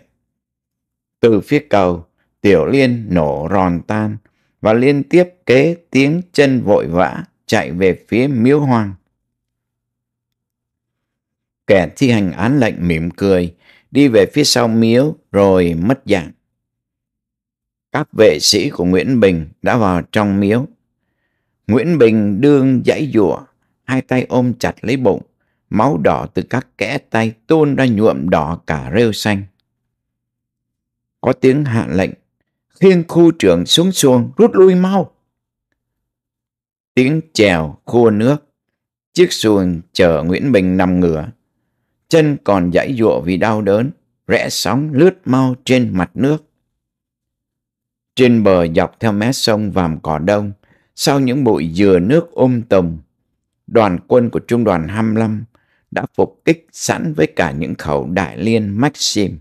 Từ phía cầu, Tiểu Liên nổ ròn tan và liên tiếp kế tiếng chân vội vã chạy về phía miếu hoang. Kẻ thi hành án lệnh mỉm cười, đi về phía sau miếu rồi mất dạng. Các vệ sĩ của Nguyễn Bình đã vào trong miếu. Nguyễn Bình đương dãy dụa, hai tay ôm chặt lấy bụng, máu đỏ từ các kẽ tay tuôn ra nhuộm đỏ cả rêu xanh. Có tiếng hạ lệnh, khiêng khu trưởng xuống xuồng, rút lui mau. Tiếng chèo khua nước, chiếc xuồng chở Nguyễn Bình nằm ngửa, chân còn dãy dụa vì đau đớn, rẽ sóng lướt mau trên mặt nước. Trên bờ dọc theo mé sông Vàm Cỏ Đông, sau những bụi dừa nước ôm tùm, đoàn quân của trung đoàn 25 đã phục kích sẵn với cả những khẩu đại liên Maxim.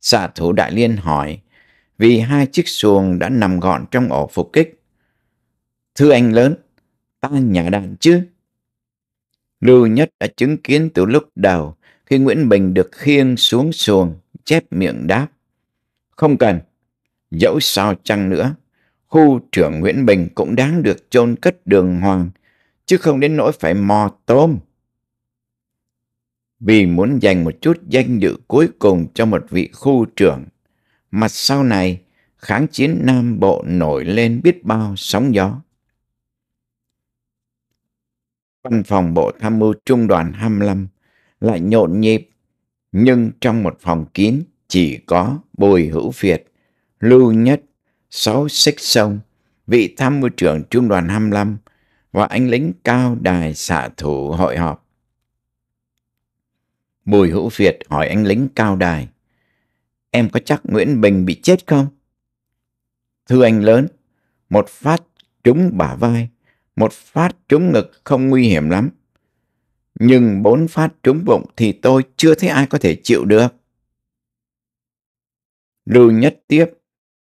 Xạ thủ đại liên hỏi, vì hai chiếc xuồng đã nằm gọn trong ổ phục kích. Thưa anh lớn, ta nhả đạn chứ? Lưu Nhất đã chứng kiến từ lúc đầu khi Nguyễn Bình được khiêng xuống xuồng, chép miệng đáp. Không cần, dẫu sao chăng nữa, khu trưởng Nguyễn Bình cũng đáng được chôn cất đường hoàng, chứ không đến nỗi phải mò tôm. Vì muốn dành một chút danh dự cuối cùng cho một vị khu trưởng, mà sau này kháng chiến Nam Bộ nổi lên biết bao sóng gió. Văn phòng Bộ Tham mưu Trung đoàn 25 lại nhộn nhịp, nhưng trong một phòng kín chỉ có Bùi Hữu Việt, Lưu Nhất, Sáu Xích Sông, vị tham mưu trưởng Trung đoàn 25 và anh lính cao đài xạ thủ hội họp. Bùi Hữu Việt hỏi anh lính cao đài, em có chắc Nguyễn Bình bị chết không? Thưa anh lớn, một phát trúng bả vai, một phát trúng ngực không nguy hiểm lắm. Nhưng bốn phát trúng bụng thì tôi chưa thấy ai có thể chịu được. Lưu nhất tiếp,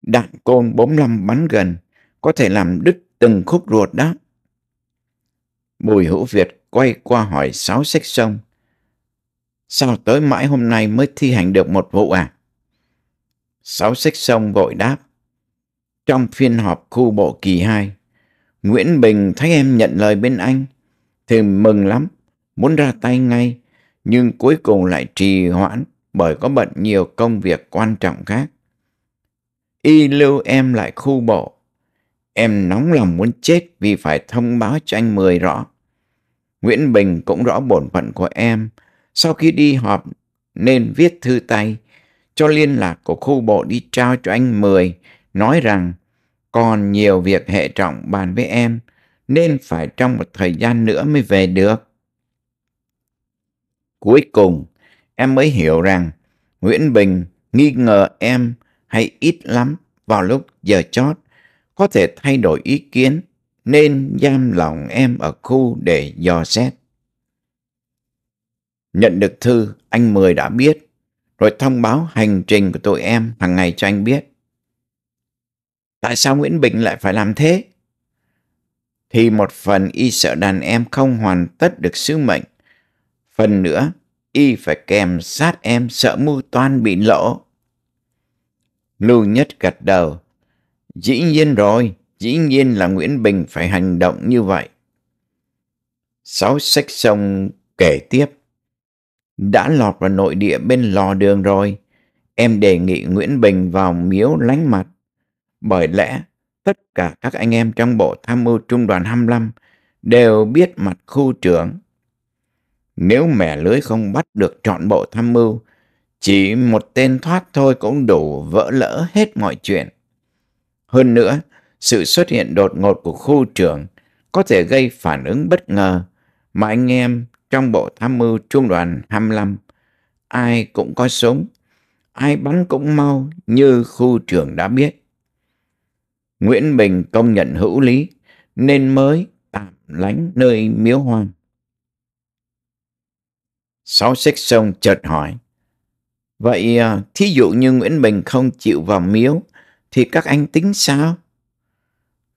đạn côn 45 bắn gần, có thể làm đứt từng khúc ruột đó. Bùi hữu Việt quay qua hỏi sáu xích sông. Sao tới mãi hôm nay mới thi hành được một vụ à? Sáu xích sông vội đáp. Trong phiên họp khu bộ kỳ 2, Nguyễn Bình thấy em nhận lời bên anh, thì mừng lắm, muốn ra tay ngay, nhưng cuối cùng lại trì hoãn bởi có bận nhiều công việc quan trọng khác. Y lưu em lại khu bộ. Em nóng lòng muốn chết vì phải thông báo cho anh Mười rõ. Nguyễn Bình cũng rõ bổn phận của em. Sau khi đi họp nên viết thư tay cho liên lạc của khu bộ đi trao cho anh Mười nói rằng còn nhiều việc hệ trọng bàn với em nên phải trong một thời gian nữa mới về được. Cuối cùng, em mới hiểu rằng Nguyễn Bình nghi ngờ em hay ít lắm vào lúc giờ chót có thể thay đổi ý kiến nên giam lòng em ở khu để dò xét. Nhận được thư, anh Mười đã biết, rồi thông báo hành trình của tụi em hàng ngày cho anh biết. Tại sao Nguyễn Bình lại phải làm thế? Thì một phần y sợ đàn em không hoàn tất được sứ mệnh. Phần nữa, y phải kèm sát em sợ mưu toan bị lỗ. Lưu Nhất gật đầu. Dĩ nhiên rồi, dĩ nhiên là Nguyễn Bình phải hành động như vậy. Sáu sách sông kể tiếp. Đã lọt vào nội địa bên lò đường rồi. Em đề nghị Nguyễn Bình vào miếu lánh mặt. Bởi lẽ tất cả các anh em trong bộ tham mưu trung đoàn 25 đều biết mặt khu trưởng. Nếu mẻ lưới không bắt được trọn bộ tham mưu, chỉ một tên thoát thôi cũng đủ vỡ lỡ hết mọi chuyện. Hơn nữa, sự xuất hiện đột ngột của khu trưởng có thể gây phản ứng bất ngờ mà anh em trong bộ tham mưu trung đoàn 25 ai cũng có súng, ai bắn cũng mau như khu trưởng đã biết. Nguyễn Bình công nhận hữu lý nên mới tạm lánh nơi miếu hoang. Sáu xích sông chợt hỏi. Vậy à, thí dụ như Nguyễn Bình không chịu vào miếu thì các anh tính sao?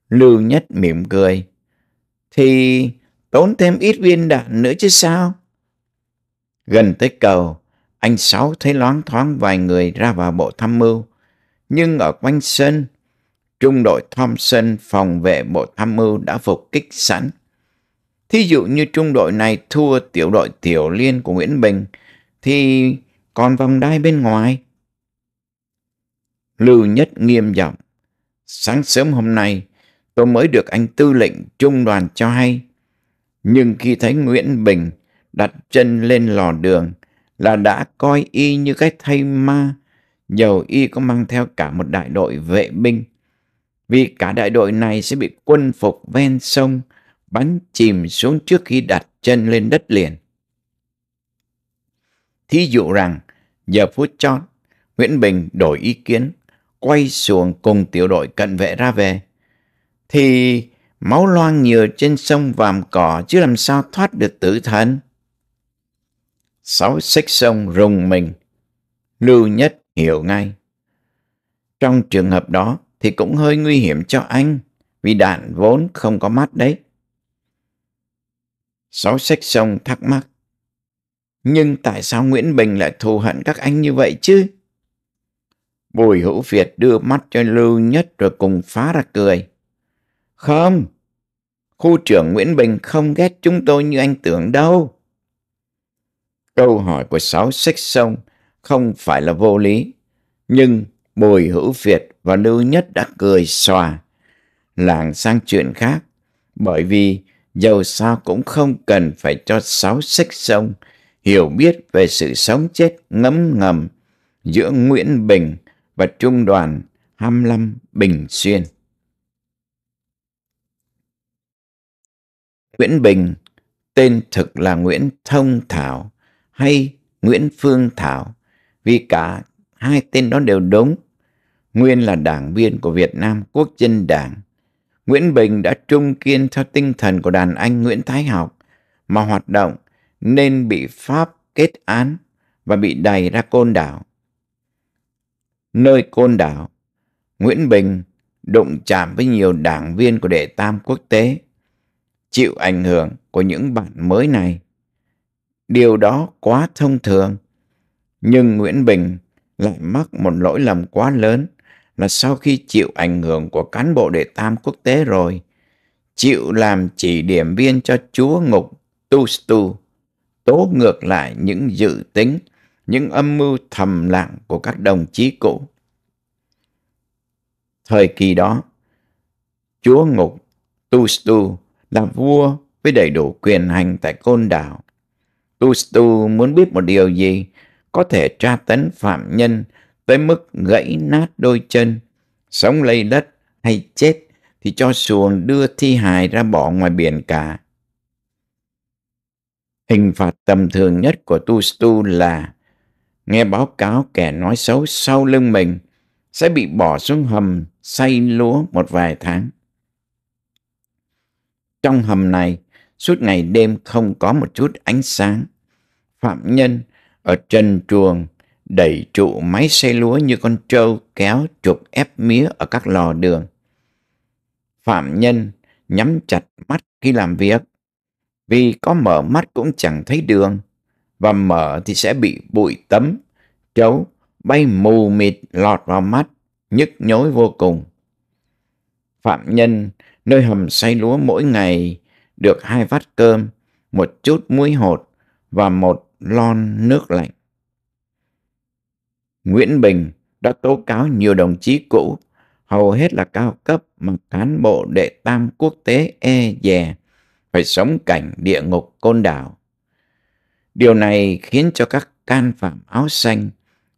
Lưu Nhất mỉm cười. Thì tốn thêm ít viên đạn nữa chứ sao? Gần tới cầu, anh Sáu thấy loáng thoáng vài người ra vào bộ tham mưu. Nhưng ở quanh sân, trung đội Thompson phòng vệ bộ tham mưu đã phục kích sẵn. Thí dụ như trung đội này thua tiểu đội Tiểu Liên của Nguyễn Bình, thì còn vòng đai bên ngoài. Lưu Nhất nghiêm giọng. Sáng sớm hôm nay, tôi mới được anh tư lệnh trung đoàn cho hay. Nhưng khi thấy Nguyễn Bình đặt chân lên lò đường là đã coi y như cái thay ma, dầu y có mang theo cả một đại đội vệ binh. Vì cả đại đội này sẽ bị quân phục ven sông, bắn chìm xuống trước khi đặt chân lên đất liền. Thí dụ rằng, giờ phút chót, Nguyễn Bình đổi ý kiến, quay xuồng cùng tiểu đội cận vệ ra về, thì máu loang nhựa trên sông vàm cỏ chứ làm sao thoát được tử thần. Sáu xích sông rùng mình, Lưu Nhất hiểu ngay. Trong trường hợp đó thì cũng hơi nguy hiểm cho anh, vì đạn vốn không có mắt đấy. Sáu sách sông thắc mắc. Nhưng tại sao Nguyễn Bình lại thù hận các anh như vậy chứ? Bùi hữu Việt đưa mắt cho Lưu Nhất rồi cùng phá ra cười. Không, khu trưởng Nguyễn Bình không ghét chúng tôi như anh tưởng đâu. Câu hỏi của Sáu Xích Sông không phải là vô lý, nhưng Bùi Hữu Việt và Lưu Nhất đã cười xòa, làng sang chuyện khác, bởi vì dầu sao cũng không cần phải cho Sáu Xích Sông hiểu biết về sự sống chết ngấm ngầm giữa Nguyễn Bình và Trung đoàn 25 Bình Xuyên. Nguyễn Bình, tên thực là Nguyễn Thông Thảo hay Nguyễn Phương Thảo, vì cả hai tên đó đều đúng. Nguyên là đảng viên của Việt Nam Quốc dân Đảng. Nguyễn Bình đã trung kiên theo tinh thần của đàn anh Nguyễn Thái Học mà hoạt động nên bị Pháp kết án và bị đày ra côn đảo. Nơi côn đảo, Nguyễn Bình đụng chạm với nhiều đảng viên của đệ tam quốc tế chịu ảnh hưởng của những bản mới này. Điều đó quá thông thường. Nhưng Nguyễn Bình lại mắc một lỗi lầm quá lớn là sau khi chịu ảnh hưởng của cán bộ đệ tam quốc tế rồi, chịu làm chỉ điểm viên cho chúa ngục Tu Stu, tố ngược lại những dự tính, những âm mưu thầm lặng của các đồng chí cũ. Thời kỳ đó, chúa ngục Tustu là vua với đầy đủ quyền hành tại côn đảo. Tustu muốn biết một điều gì, có thể tra tấn phạm nhân tới mức gãy nát đôi chân, sống lây đất hay chết thì cho xuồng đưa thi hài ra bỏ ngoài biển cả. Hình phạt tầm thường nhất của Tustu là nghe báo cáo kẻ nói xấu sau lưng mình sẽ bị bỏ xuống hầm xay lúa một vài tháng. Trong hầm này, suốt ngày đêm không có một chút ánh sáng. Phạm nhân ở trần truồng đẩy trụ máy xay lúa như con trâu kéo trục ép mía ở các lò đường. Phạm nhân nhắm chặt mắt khi làm việc, vì có mở mắt cũng chẳng thấy đường, và mở thì sẽ bị bụi tấm, trấu, bay mù mịt lọt vào mắt, nhức nhối vô cùng. Phạm nhân nơi hầm xay lúa mỗi ngày được hai vắt cơm, một chút muối hột và một lon nước lạnh. Nguyễn Bình đã tố cáo nhiều đồng chí cũ, hầu hết là cao cấp mà cán bộ đệ tam quốc tế e dè, phải sống cảnh địa ngục côn đảo. Điều này khiến cho các can phạm áo xanh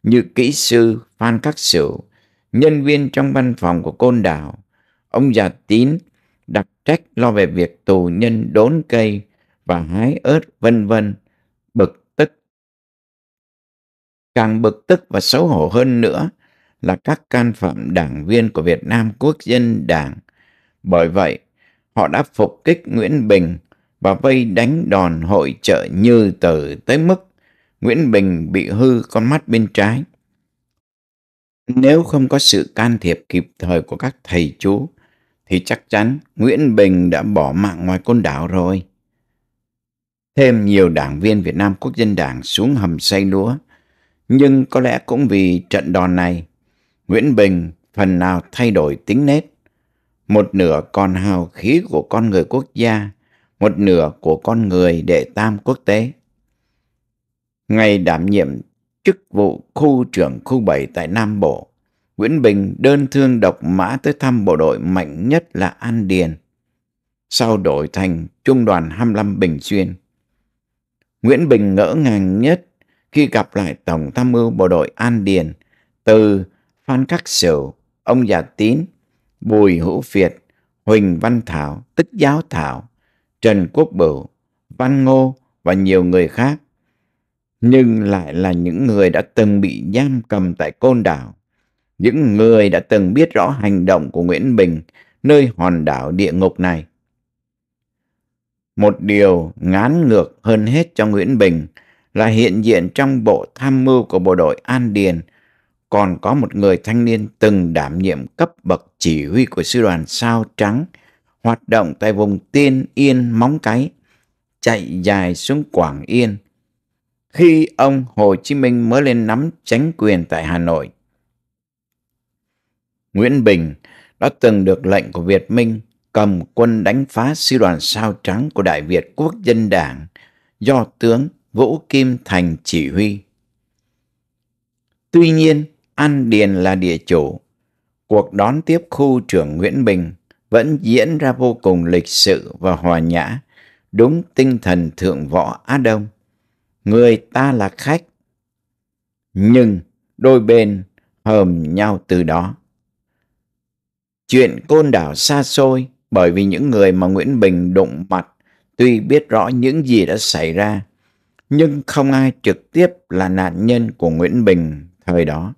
như kỹ sư Phan Các Sửu nhân viên trong văn phòng của côn đảo, ông già tín đặc trách lo về việc tù nhân đốn cây và hái ớt vân vân, bực tức. Càng bực tức và xấu hổ hơn nữa là các can phạm đảng viên của Việt Nam Quốc dân Đảng. Bởi vậy, họ đã phục kích Nguyễn Bình và vây đánh đòn hội trợ như tử tới mức Nguyễn Bình bị hư con mắt bên trái. Nếu không có sự can thiệp kịp thời của các thầy chú, thì chắc chắn Nguyễn Bình đã bỏ mạng ngoài côn đảo rồi. Thêm nhiều đảng viên Việt Nam Quốc dân Đảng xuống hầm xây lúa, nhưng có lẽ cũng vì trận đòn này, Nguyễn Bình phần nào thay đổi tính nết. Một nửa còn hào khí của con người quốc gia, một nửa của con người đệ tam quốc tế. Ngày đảm nhiệm chức vụ khu trưởng khu 7 tại Nam Bộ, Nguyễn Bình đơn thương độc mã tới thăm bộ đội mạnh nhất là An Điền, sau đổi thành Trung đoàn 25 Bình Xuyên. Nguyễn Bình ngỡ ngàng nhất khi gặp lại Tổng tham mưu bộ đội An Điền từ Phan Khắc Sửu, ông Già Tín, Bùi Hữu Việt, Huỳnh Văn Thảo, Tức Giáo Thảo, Trần Quốc Bửu, Văn Ngô và nhiều người khác. Nhưng lại là những người đã từng bị giam cầm tại Côn Đảo. Những người đã từng biết rõ hành động của Nguyễn Bình nơi hòn đảo địa ngục này. Một điều ngán ngược hơn hết cho Nguyễn Bình là hiện diện trong bộ tham mưu của bộ đội An Điền còn có một người thanh niên từng đảm nhiệm cấp bậc chỉ huy của sư đoàn Sao Trắng hoạt động tại vùng Tiên Yên Móng Cái, chạy dài xuống Quảng Yên. Khi ông Hồ Chí Minh mới lên nắm chính quyền tại Hà Nội, Nguyễn Bình đã từng được lệnh của Việt Minh cầm quân đánh phá sư đoàn sao trắng của Đại Việt Quốc dân Đảng do tướng Vũ Kim Thành chỉ huy. Tuy nhiên, An Điền là địa chủ. Cuộc đón tiếp khu trưởng Nguyễn Bình vẫn diễn ra vô cùng lịch sự và hòa nhã, đúng tinh thần thượng võ Á Đông. Người ta là khách. Nhưng đôi bên hờm nhau từ đó. Chuyện côn đảo xa xôi bởi vì những người mà Nguyễn Bình đụng mặt tuy biết rõ những gì đã xảy ra, nhưng không ai trực tiếp là nạn nhân của Nguyễn Bình thời đó.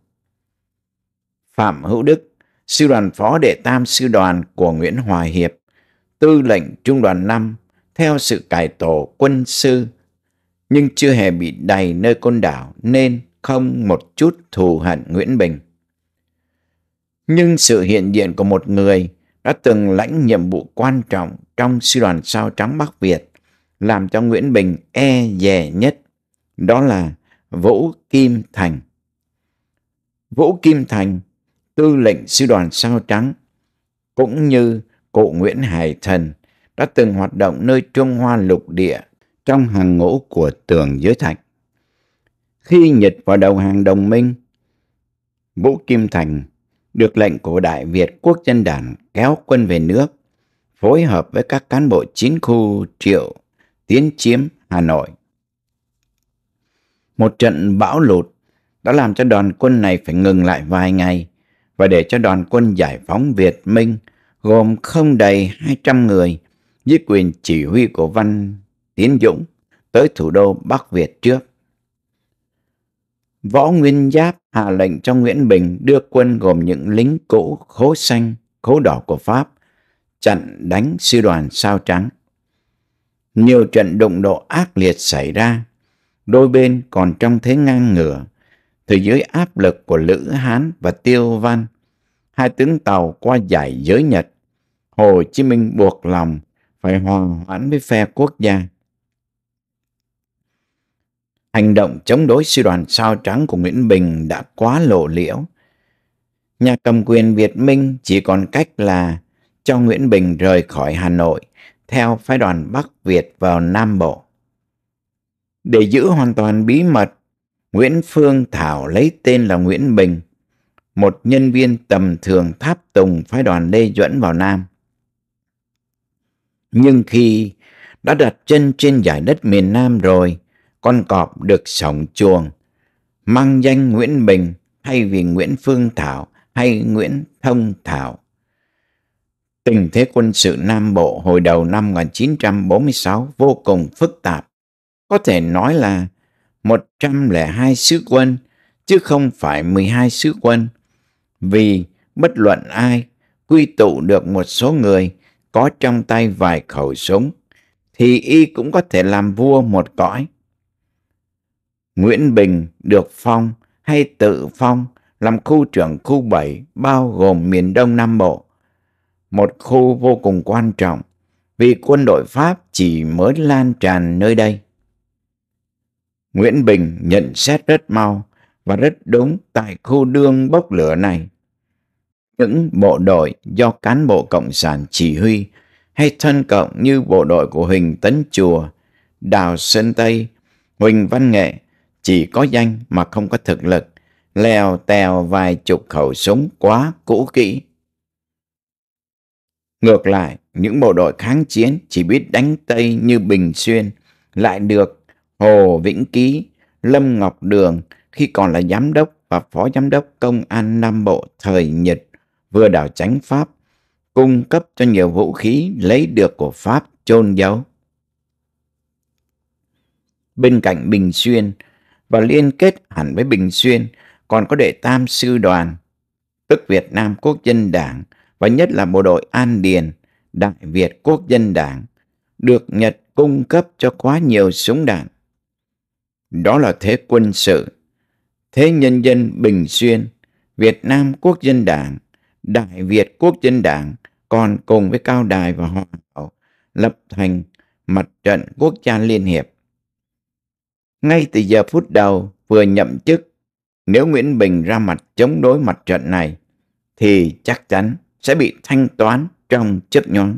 Phạm Hữu Đức, sư đoàn phó đệ tam sư đoàn của Nguyễn Hòa Hiệp, tư lệnh trung đoàn 5 theo sự cải tổ quân sư, nhưng chưa hề bị đầy nơi côn đảo nên không một chút thù hận Nguyễn Bình. Nhưng sự hiện diện của một người đã từng lãnh nhiệm vụ quan trọng trong sư đoàn sao trắng Bắc Việt làm cho Nguyễn Bình e dè nhất, đó là Vũ Kim Thành. Vũ Kim Thành, tư lệnh sư đoàn sao trắng, cũng như cụ Nguyễn Hải Thần đã từng hoạt động nơi Trung Hoa lục địa trong hàng ngũ của tường giới thạch. Khi Nhật vào đầu hàng đồng minh, Vũ Kim Thành được lệnh của Đại Việt Quốc dân đảng kéo quân về nước, phối hợp với các cán bộ chiến khu triệu tiến chiếm Hà Nội. Một trận bão lụt đã làm cho đoàn quân này phải ngừng lại vài ngày và để cho đoàn quân giải phóng Việt Minh gồm không đầy 200 người dưới quyền chỉ huy của Văn Tiến Dũng tới thủ đô Bắc Việt trước. Võ Nguyên Giáp hạ lệnh cho Nguyễn Bình đưa quân gồm những lính cũ khố xanh, khố đỏ của Pháp chặn đánh sư đoàn sao trắng. Nhiều trận đụng độ ác liệt xảy ra, đôi bên còn trong thế ngang ngửa, thì dưới áp lực của Lữ Hán và Tiêu Văn, hai tướng tàu qua giải giới Nhật, Hồ Chí Minh buộc lòng phải hòa hoãn với phe quốc gia. Hành động chống đối sư đoàn sao trắng của Nguyễn Bình đã quá lộ liễu. Nhà cầm quyền Việt Minh chỉ còn cách là cho Nguyễn Bình rời khỏi Hà Nội theo phái đoàn Bắc Việt vào Nam Bộ. Để giữ hoàn toàn bí mật, Nguyễn Phương Thảo lấy tên là Nguyễn Bình, một nhân viên tầm thường tháp tùng phái đoàn Lê Duẩn vào Nam. Nhưng khi đã đặt chân trên giải đất miền Nam rồi, con cọp được sổng chuồng, mang danh Nguyễn Bình thay vì Nguyễn Phương Thảo hay Nguyễn Thông Thảo. Tình thế quân sự Nam Bộ hồi đầu năm 1946 vô cùng phức tạp. Có thể nói là 102 sứ quân, chứ không phải 12 sứ quân. Vì bất luận ai quy tụ được một số người có trong tay vài khẩu súng, thì y cũng có thể làm vua một cõi. Nguyễn Bình được phong hay tự phong làm khu trưởng khu 7 bao gồm miền Đông Nam Bộ. Một khu vô cùng quan trọng vì quân đội Pháp chỉ mới lan tràn nơi đây. Nguyễn Bình nhận xét rất mau và rất đúng tại khu đương bốc lửa này. Những bộ đội do cán bộ Cộng sản chỉ huy hay thân cộng như bộ đội của Huỳnh Tấn Chùa, Đào Sơn Tây, Huỳnh Văn Nghệ chỉ có danh mà không có thực lực, leo tèo vài chục khẩu súng quá cũ kỹ. Ngược lại, những bộ đội kháng chiến chỉ biết đánh Tây như Bình Xuyên lại được Hồ Vĩnh Ký, Lâm Ngọc Đường khi còn là giám đốc và phó giám đốc công an Nam Bộ thời Nhật vừa đảo tránh Pháp cung cấp cho nhiều vũ khí lấy được của Pháp chôn giấu. Bên cạnh Bình Xuyên và liên kết hẳn với Bình Xuyên còn có đệ tam sư đoàn, tức Việt Nam Quốc dân Đảng và nhất là bộ đội An Điền, Đại Việt Quốc dân Đảng, được Nhật cung cấp cho quá nhiều súng đạn. Đó là thế quân sự, thế nhân dân Bình Xuyên, Việt Nam Quốc dân Đảng, Đại Việt Quốc dân Đảng còn cùng với Cao Đài và Hòa Hảo lập thành mặt trận quốc gia liên hiệp. Ngay từ giờ phút đầu vừa nhậm chức, nếu Nguyễn Bình ra mặt chống đối mặt trận này, thì chắc chắn sẽ bị thanh toán trong chớp nhoáng.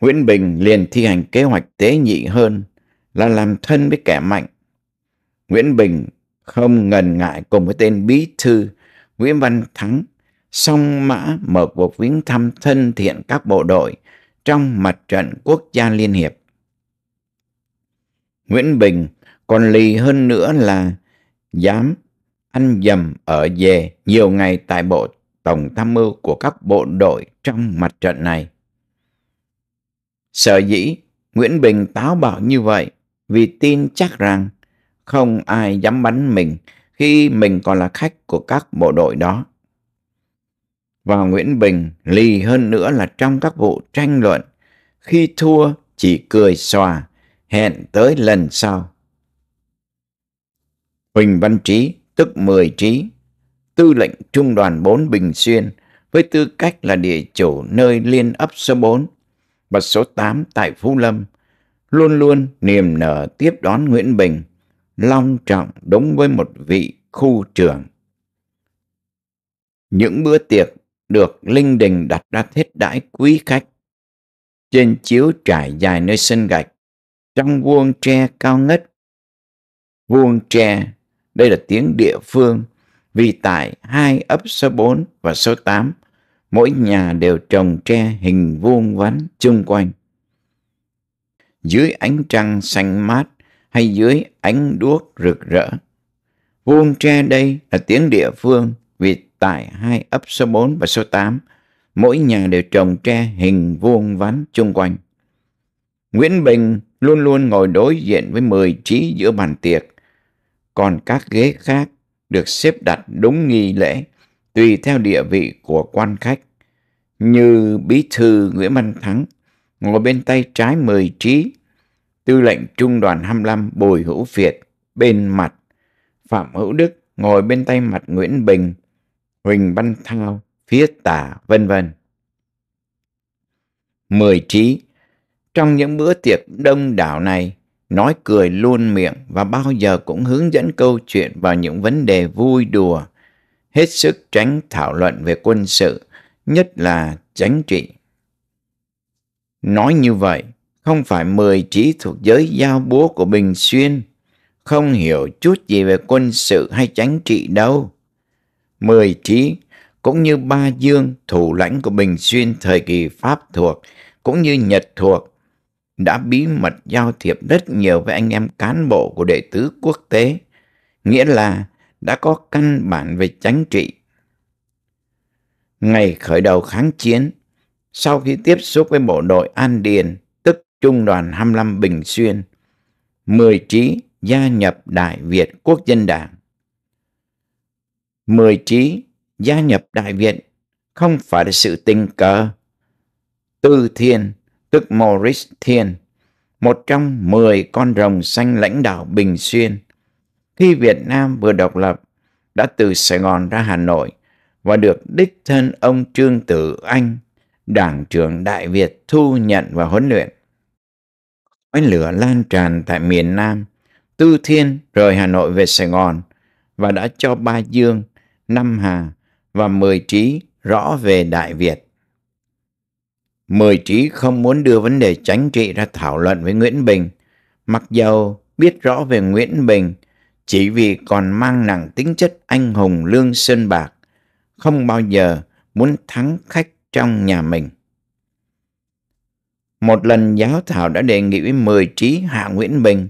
Nguyễn Bình liền thi hành kế hoạch tế nhị hơn là làm thân với kẻ mạnh. Nguyễn Bình không ngần ngại cùng với tên bí thư Nguyễn Văn Thắng song mã mở cuộc viếng thăm thân thiện các bộ đội trong mặt trận quốc gia liên hiệp. Nguyễn Bình còn lì hơn nữa là dám ăn dầm ở về nhiều ngày tại bộ tổng tham mưu của các bộ đội trong mặt trận này. Sở dĩ Nguyễn Bình táo bạo như vậy vì tin chắc rằng không ai dám bắn mình khi mình còn là khách của các bộ đội đó. Và Nguyễn Bình lì hơn nữa là trong các vụ tranh luận, khi thua chỉ cười xòa, hẹn tới lần sau. Huỳnh Văn Trí, tức Mười Trí, tư lệnh trung đoàn 4 Bình Xuyên, với tư cách là địa chủ nơi liên ấp số 4 và số 8 tại Phú Lâm, luôn luôn niềm nở tiếp đón Nguyễn Bình, long trọng đúng với một vị khu trưởng. Những bữa tiệc được linh đình đặt ra thiết đãi quý khách. Trên chiếu trải dài nơi sân gạch, trong vuông tre cao ngất. Vuông tre, đây là tiếng địa phương, vì tại hai ấp số 4 và số 8, mỗi nhà đều trồng tre hình vuông vắn chung quanh. Dưới ánh trăng xanh mát hay dưới ánh đuốc rực rỡ. Vuông tre đây là tiếng địa phương vì tại hai ấp số 4 và số 8, mỗi nhà đều trồng tre hình vuông vắn chung quanh. Nguyễn Bình luôn luôn ngồi đối diện với 10 trí giữa bàn tiệc, còn các ghế khác được xếp đặt đúng nghi lễ, tùy theo địa vị của quan khách. Như bí thư Nguyễn Văn Thắng ngồi bên tay trái 10 trí, tư lệnh trung đoàn 25 Bùi Hữu Việt bên mặt, Phạm Hữu Đức ngồi bên tay mặt Nguyễn Bình Huỳnh Văn Thao, phía tả, vân vân. Mười trí Trong những bữa tiệc đông đảo này, nói cười luôn miệng và bao giờ cũng hướng dẫn câu chuyện vào những vấn đề vui đùa, hết sức tránh thảo luận về quân sự, nhất là chính trị. Nói như vậy, không phải mười trí thuộc giới giao búa của Bình Xuyên, không hiểu chút gì về quân sự hay chánh trị đâu. Mười Trí cũng như Ba Dương, thủ lãnh của Bình Xuyên thời kỳ Pháp thuộc, cũng như Nhật thuộc, đã bí mật giao thiệp rất nhiều với anh em cán bộ của đệ tứ quốc tế, nghĩa là đã có căn bản về chánh trị. Ngày khởi đầu kháng chiến, sau khi tiếp xúc với bộ đội An Điền, tức Trung đoàn 25 Bình Xuyên, Mười Trí gia nhập Đại Việt Quốc dân Đảng. Mười Trí gia nhập Đại Việt không phải là sự tình cờ. Tư Thiên, tức Morris Thiên, một trong mười con rồng xanh lãnh đạo Bình Xuyên, khi Việt Nam vừa độc lập, đã từ Sài Gòn ra Hà Nội và được đích thân ông Trương Tử Anh, đảng trưởng Đại Việt thu nhận và huấn luyện. Khói lửa lan tràn tại miền Nam, Tư Thiên rời Hà Nội về Sài Gòn và đã cho Ba Dương, Năm Hà và Mười Trí rõ về Đại Việt. Mười Trí không muốn đưa vấn đề chính trị ra thảo luận với Nguyễn Bình, mặc dầu biết rõ về Nguyễn Bình chỉ vì còn mang nặng tính chất anh hùng lương sơn bạc, không bao giờ muốn thắng khách trong nhà mình. Một lần giáo thảo đã đề nghị với mười trí hạ Nguyễn Bình,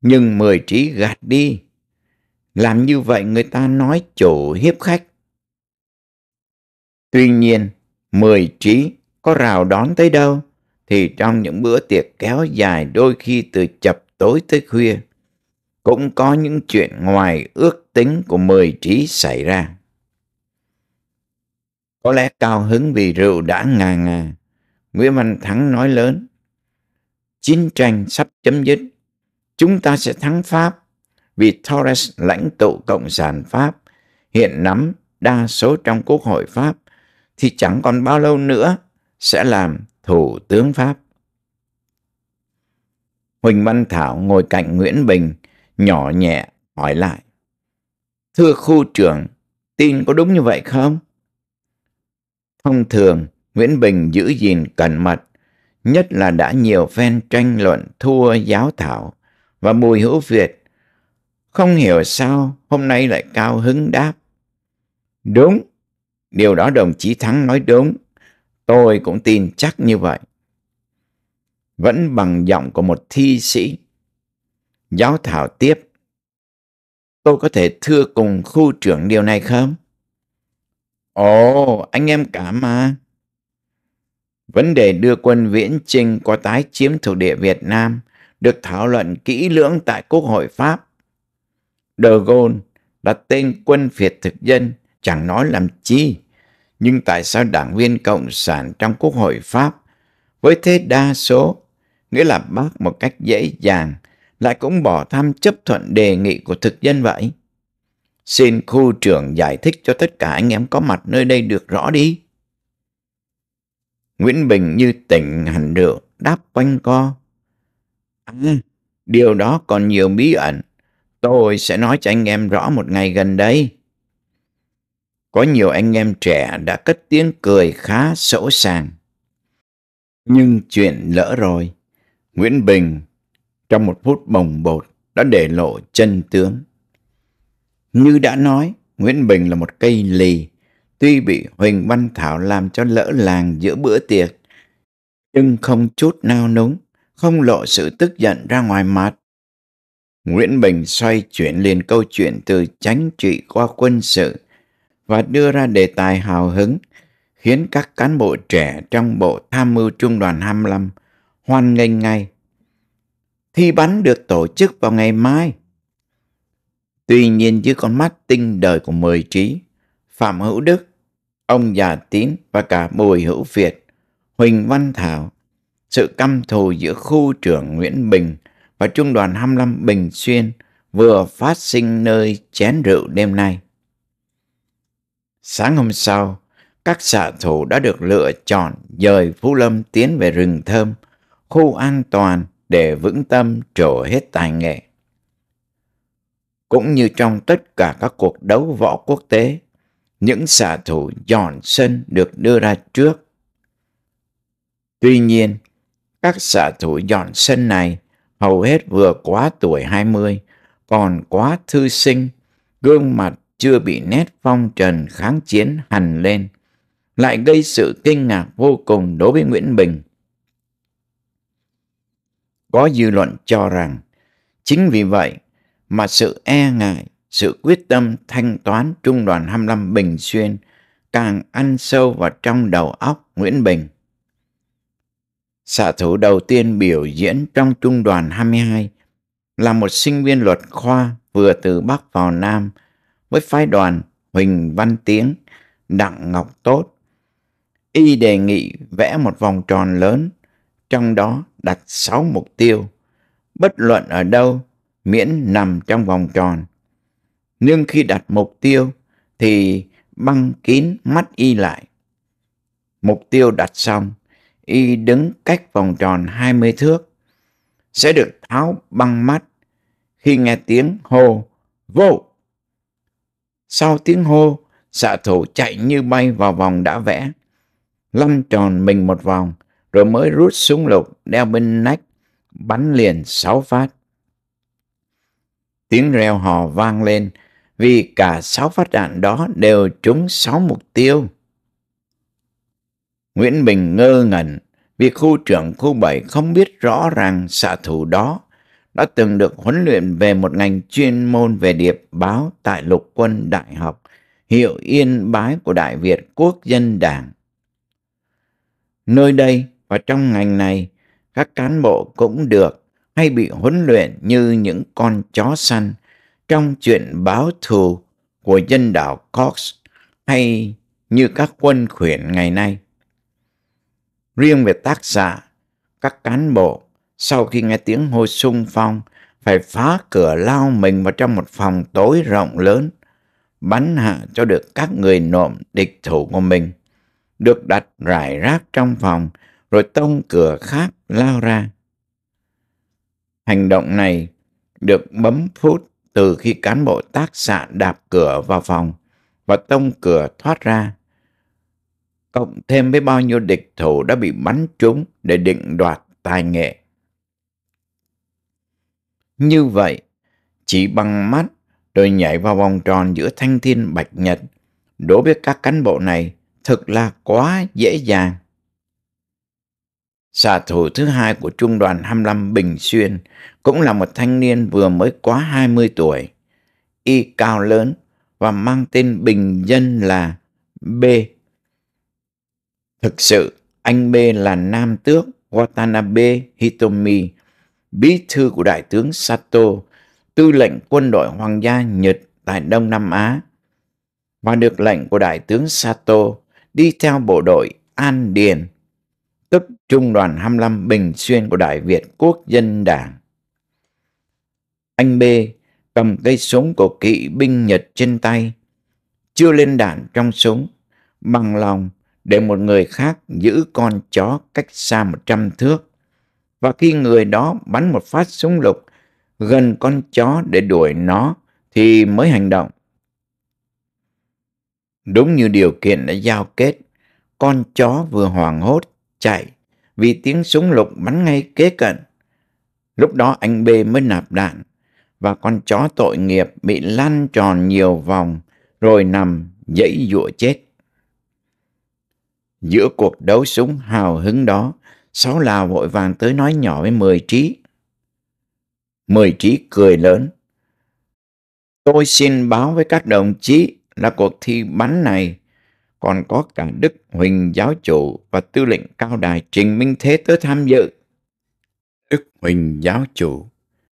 nhưng mười trí gạt đi. Làm như vậy người ta nói chủ hiếp khách. Tuy nhiên, mười trí có rào đón tới đâu, thì trong những bữa tiệc kéo dài đôi khi từ chập tối tới khuya, cũng có những chuyện ngoài ước tính của mười trí xảy ra. Có lẽ cao hứng vì rượu đã ngà ngà, Nguyễn Văn Thắng nói lớn. Chiến tranh sắp chấm dứt, chúng ta sẽ thắng Pháp vì Torres lãnh tụ Cộng sản Pháp hiện nắm đa số trong Quốc hội Pháp thì chẳng còn bao lâu nữa sẽ làm Thủ tướng Pháp. Huỳnh Văn Thảo ngồi cạnh Nguyễn Bình nhỏ nhẹ hỏi lại. Thưa khu trưởng, tin có đúng như vậy không? Thông thường, Nguyễn Bình giữ gìn cẩn mật, nhất là đã nhiều phen tranh luận thua giáo thảo và Bùi Hữu Việt. Không hiểu sao hôm nay lại cao hứng đáp. Đúng, điều đó đồng chí Thắng nói đúng. Tôi cũng tin chắc như vậy. Vẫn bằng giọng của một thi sĩ. Giáo thảo tiếp. Tôi có thể thưa cùng khu trưởng điều này không? Ồ, anh em cả mà. Vấn đề đưa quân viễn trinh qua tái chiếm thuộc địa Việt Nam được thảo luận kỹ lưỡng tại Quốc hội Pháp. De Gaulle đặt tên quân Việt thực dân chẳng nói làm chi. Nhưng tại sao đảng viên Cộng sản trong Quốc hội Pháp với thế đa số, nghĩa là bác một cách dễ dàng, lại cũng bỏ tham chấp thuận đề nghị của thực dân vậy? Xin khu trưởng giải thích cho tất cả anh em có mặt nơi đây được rõ đi. Nguyễn Bình như tỉnh hẳn rượu, đáp quanh co. À, điều đó còn nhiều bí ẩn. Tôi sẽ nói cho anh em rõ một ngày gần đây. Có nhiều anh em trẻ đã cất tiếng cười khá sỗ sàng. Nhưng chuyện lỡ rồi. Nguyễn Bình trong một phút bồng bột đã để lộ chân tướng. Như đã nói, Nguyễn Bình là một cây lì, tuy bị Huỳnh Văn Thảo làm cho lỡ làng giữa bữa tiệc, nhưng không chút nao núng, không lộ sự tức giận ra ngoài mặt. Nguyễn Bình xoay chuyển liền câu chuyện từ chính trị qua quân sự và đưa ra đề tài hào hứng, khiến các cán bộ trẻ trong bộ tham mưu trung đoàn 25 hoan nghênh ngay. Thi bắn được tổ chức vào ngày mai. Tuy nhiên dưới con mắt tinh đời của mười trí, Phạm Hữu Đức, ông già tín và cả Bùi Hữu Việt, Huỳnh Văn Thảo, sự căm thù giữa khu trưởng Nguyễn Bình và trung đoàn 25 Bình Xuyên vừa phát sinh nơi chén rượu đêm nay. Sáng hôm sau, các xạ thủ đã được lựa chọn dời Phú Lâm tiến về rừng thơm, khu an toàn để vững tâm trổ hết tài nghệ. Cũng như trong tất cả các cuộc đấu võ quốc tế, những xạ thủ dọn sân được đưa ra trước. Tuy nhiên, các xạ thủ dọn sân này hầu hết vừa quá tuổi 20, còn quá thư sinh, gương mặt chưa bị nét phong trần kháng chiến hằn lên, lại gây sự kinh ngạc vô cùng đối với Nguyễn Bình. Có dư luận cho rằng, chính vì vậy mà sự e ngại sự quyết tâm thanh toán trung đoàn 25 Bình Xuyên càng ăn sâu vào trong đầu óc Nguyễn Bình. Xạ thủ đầu tiên biểu diễn trong trung đoàn 22 là một sinh viên luật khoa vừa từ Bắc vào Nam với phái đoàn Huỳnh Văn Tiếng, Đặng Ngọc Tốt. Y đề nghị vẽ một vòng tròn lớn, trong đó đặt 6 mục tiêu, bất luận ở đâu, miễn nằm trong vòng tròn. Nhưng khi đặt mục tiêu thì băng kín mắt y lại. Mục tiêu đặt xong, y đứng cách vòng tròn 20 thước. Sẽ được tháo băng mắt khi nghe tiếng hô vô. Sau tiếng hô, xạ thủ chạy như bay vào vòng đã vẽ. Lăn tròn mình một vòng, rồi mới rút súng lục đeo bên nách, bắn liền sáu phát. Tiếng reo hò vang lên vì cả sáu phát đạn đó đều trúng sáu mục tiêu. Nguyễn Bình ngơ ngẩn vì khu trưởng khu 7 không biết rõ ràng xạ thủ đó đã từng được huấn luyện về một ngành chuyên môn về điệp báo tại lục quân đại học, hiệu yên bái của Đại Việt Quốc dân Đảng. Nơi đây và trong ngành này, các cán bộ cũng được hay bị huấn luyện như những con chó săn trong chuyện báo thù của dân đảo Cox hay như các quân khuyển ngày nay. Riêng về tác giả, các cán bộ sau khi nghe tiếng hô sung phong phải phá cửa lao mình vào trong một phòng tối rộng lớn, bắn hạ cho được các người nộm địch thủ của mình, được đặt rải rác trong phòng rồi tông cửa khác lao ra. Hành động này được bấm phút từ khi cán bộ tác xạ đạp cửa vào phòng và tông cửa thoát ra. Cộng thêm với bao nhiêu địch thủ đã bị bắn trúng để định đoạt tài nghệ. Như vậy, chỉ bằng mắt tôi nhảy vào vòng tròn giữa thanh thiên bạch nhật, đối với các cán bộ này thực là quá dễ dàng. Xạ thủ thứ hai của trung đoàn 25 Bình Xuyên cũng là một thanh niên vừa mới quá 20 tuổi. Y cao lớn và mang tên bình dân là B. Thực sự, anh B là nam tước Watanabe Hitomi, bí thư của đại tướng Sato, tư lệnh quân đội Hoàng gia Nhật tại Đông Nam Á, và được lệnh của đại tướng Sato đi theo bộ đội An Điền tức Trung đoàn 25 Bình Xuyên của Đại Việt Quốc dân Đảng. Anh B cầm cây súng của kỵ binh Nhật trên tay, chưa lên đạn trong súng, bằng lòng để một người khác giữ con chó cách xa 100 thước. Và khi người đó bắn một phát súng lục gần con chó để đuổi nó thì mới hành động. Đúng như điều kiện đã giao kết, con chó vừa hoảng hốt chạy vì tiếng súng lục bắn ngay kế cận. Lúc đó anh B mới nạp đạn và con chó tội nghiệp bị lăn tròn nhiều vòng rồi nằm dãy dụa chết. Giữa cuộc đấu súng hào hứng đó, Sáu Lào vội vàng tới nói nhỏ với Mười Trí. Mười Trí cười lớn. Tôi xin báo với các đồng chí là cuộc thi bắn này còn có cả Đức Huỳnh giáo chủ và tư lệnh cao đài Trình Minh Thế tới tham dự. Đức Huỳnh giáo chủ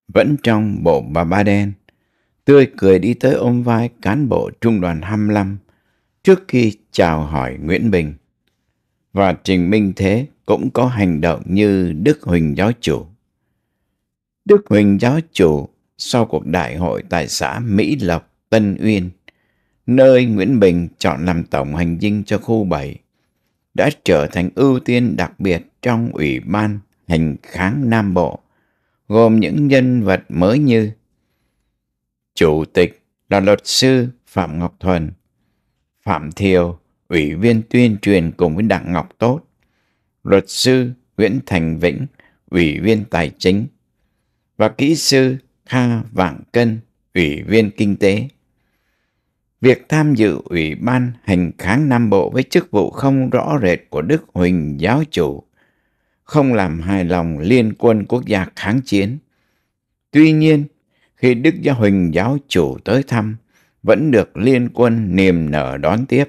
vẫn trong bộ bà ba đen, tươi cười đi tới ôm vai cán bộ trung đoàn 25 trước khi chào hỏi Nguyễn Bình. Và Trình Minh Thế cũng có hành động như Đức Huỳnh giáo chủ. Đức Huỳnh giáo chủ sau cuộc đại hội tại xã Mỹ Lộc, Tân Uyên nơi Nguyễn Bình chọn làm tổng hành dinh cho khu 7, đã trở thành ưu tiên đặc biệt trong Ủy ban Hành kháng Nam Bộ, gồm những nhân vật mới như Chủ tịch là luật sư Phạm Ngọc Thuần, Phạm Thiều, Ủy viên tuyên truyền cùng với Đặng Ngọc Tốt, luật sư Nguyễn Thành Vĩnh, Ủy viên Tài chính, và kỹ sư Kha Vạn Cân, Ủy viên Kinh tế. Việc tham dự Ủy ban Hành kháng Nam Bộ với chức vụ không rõ rệt của Đức Huỳnh giáo chủ không làm hài lòng Liên quân quốc gia kháng chiến. Tuy nhiên, khi Đức Giáo Huỳnh giáo chủ tới thăm, vẫn được liên quân niềm nở đón tiếp.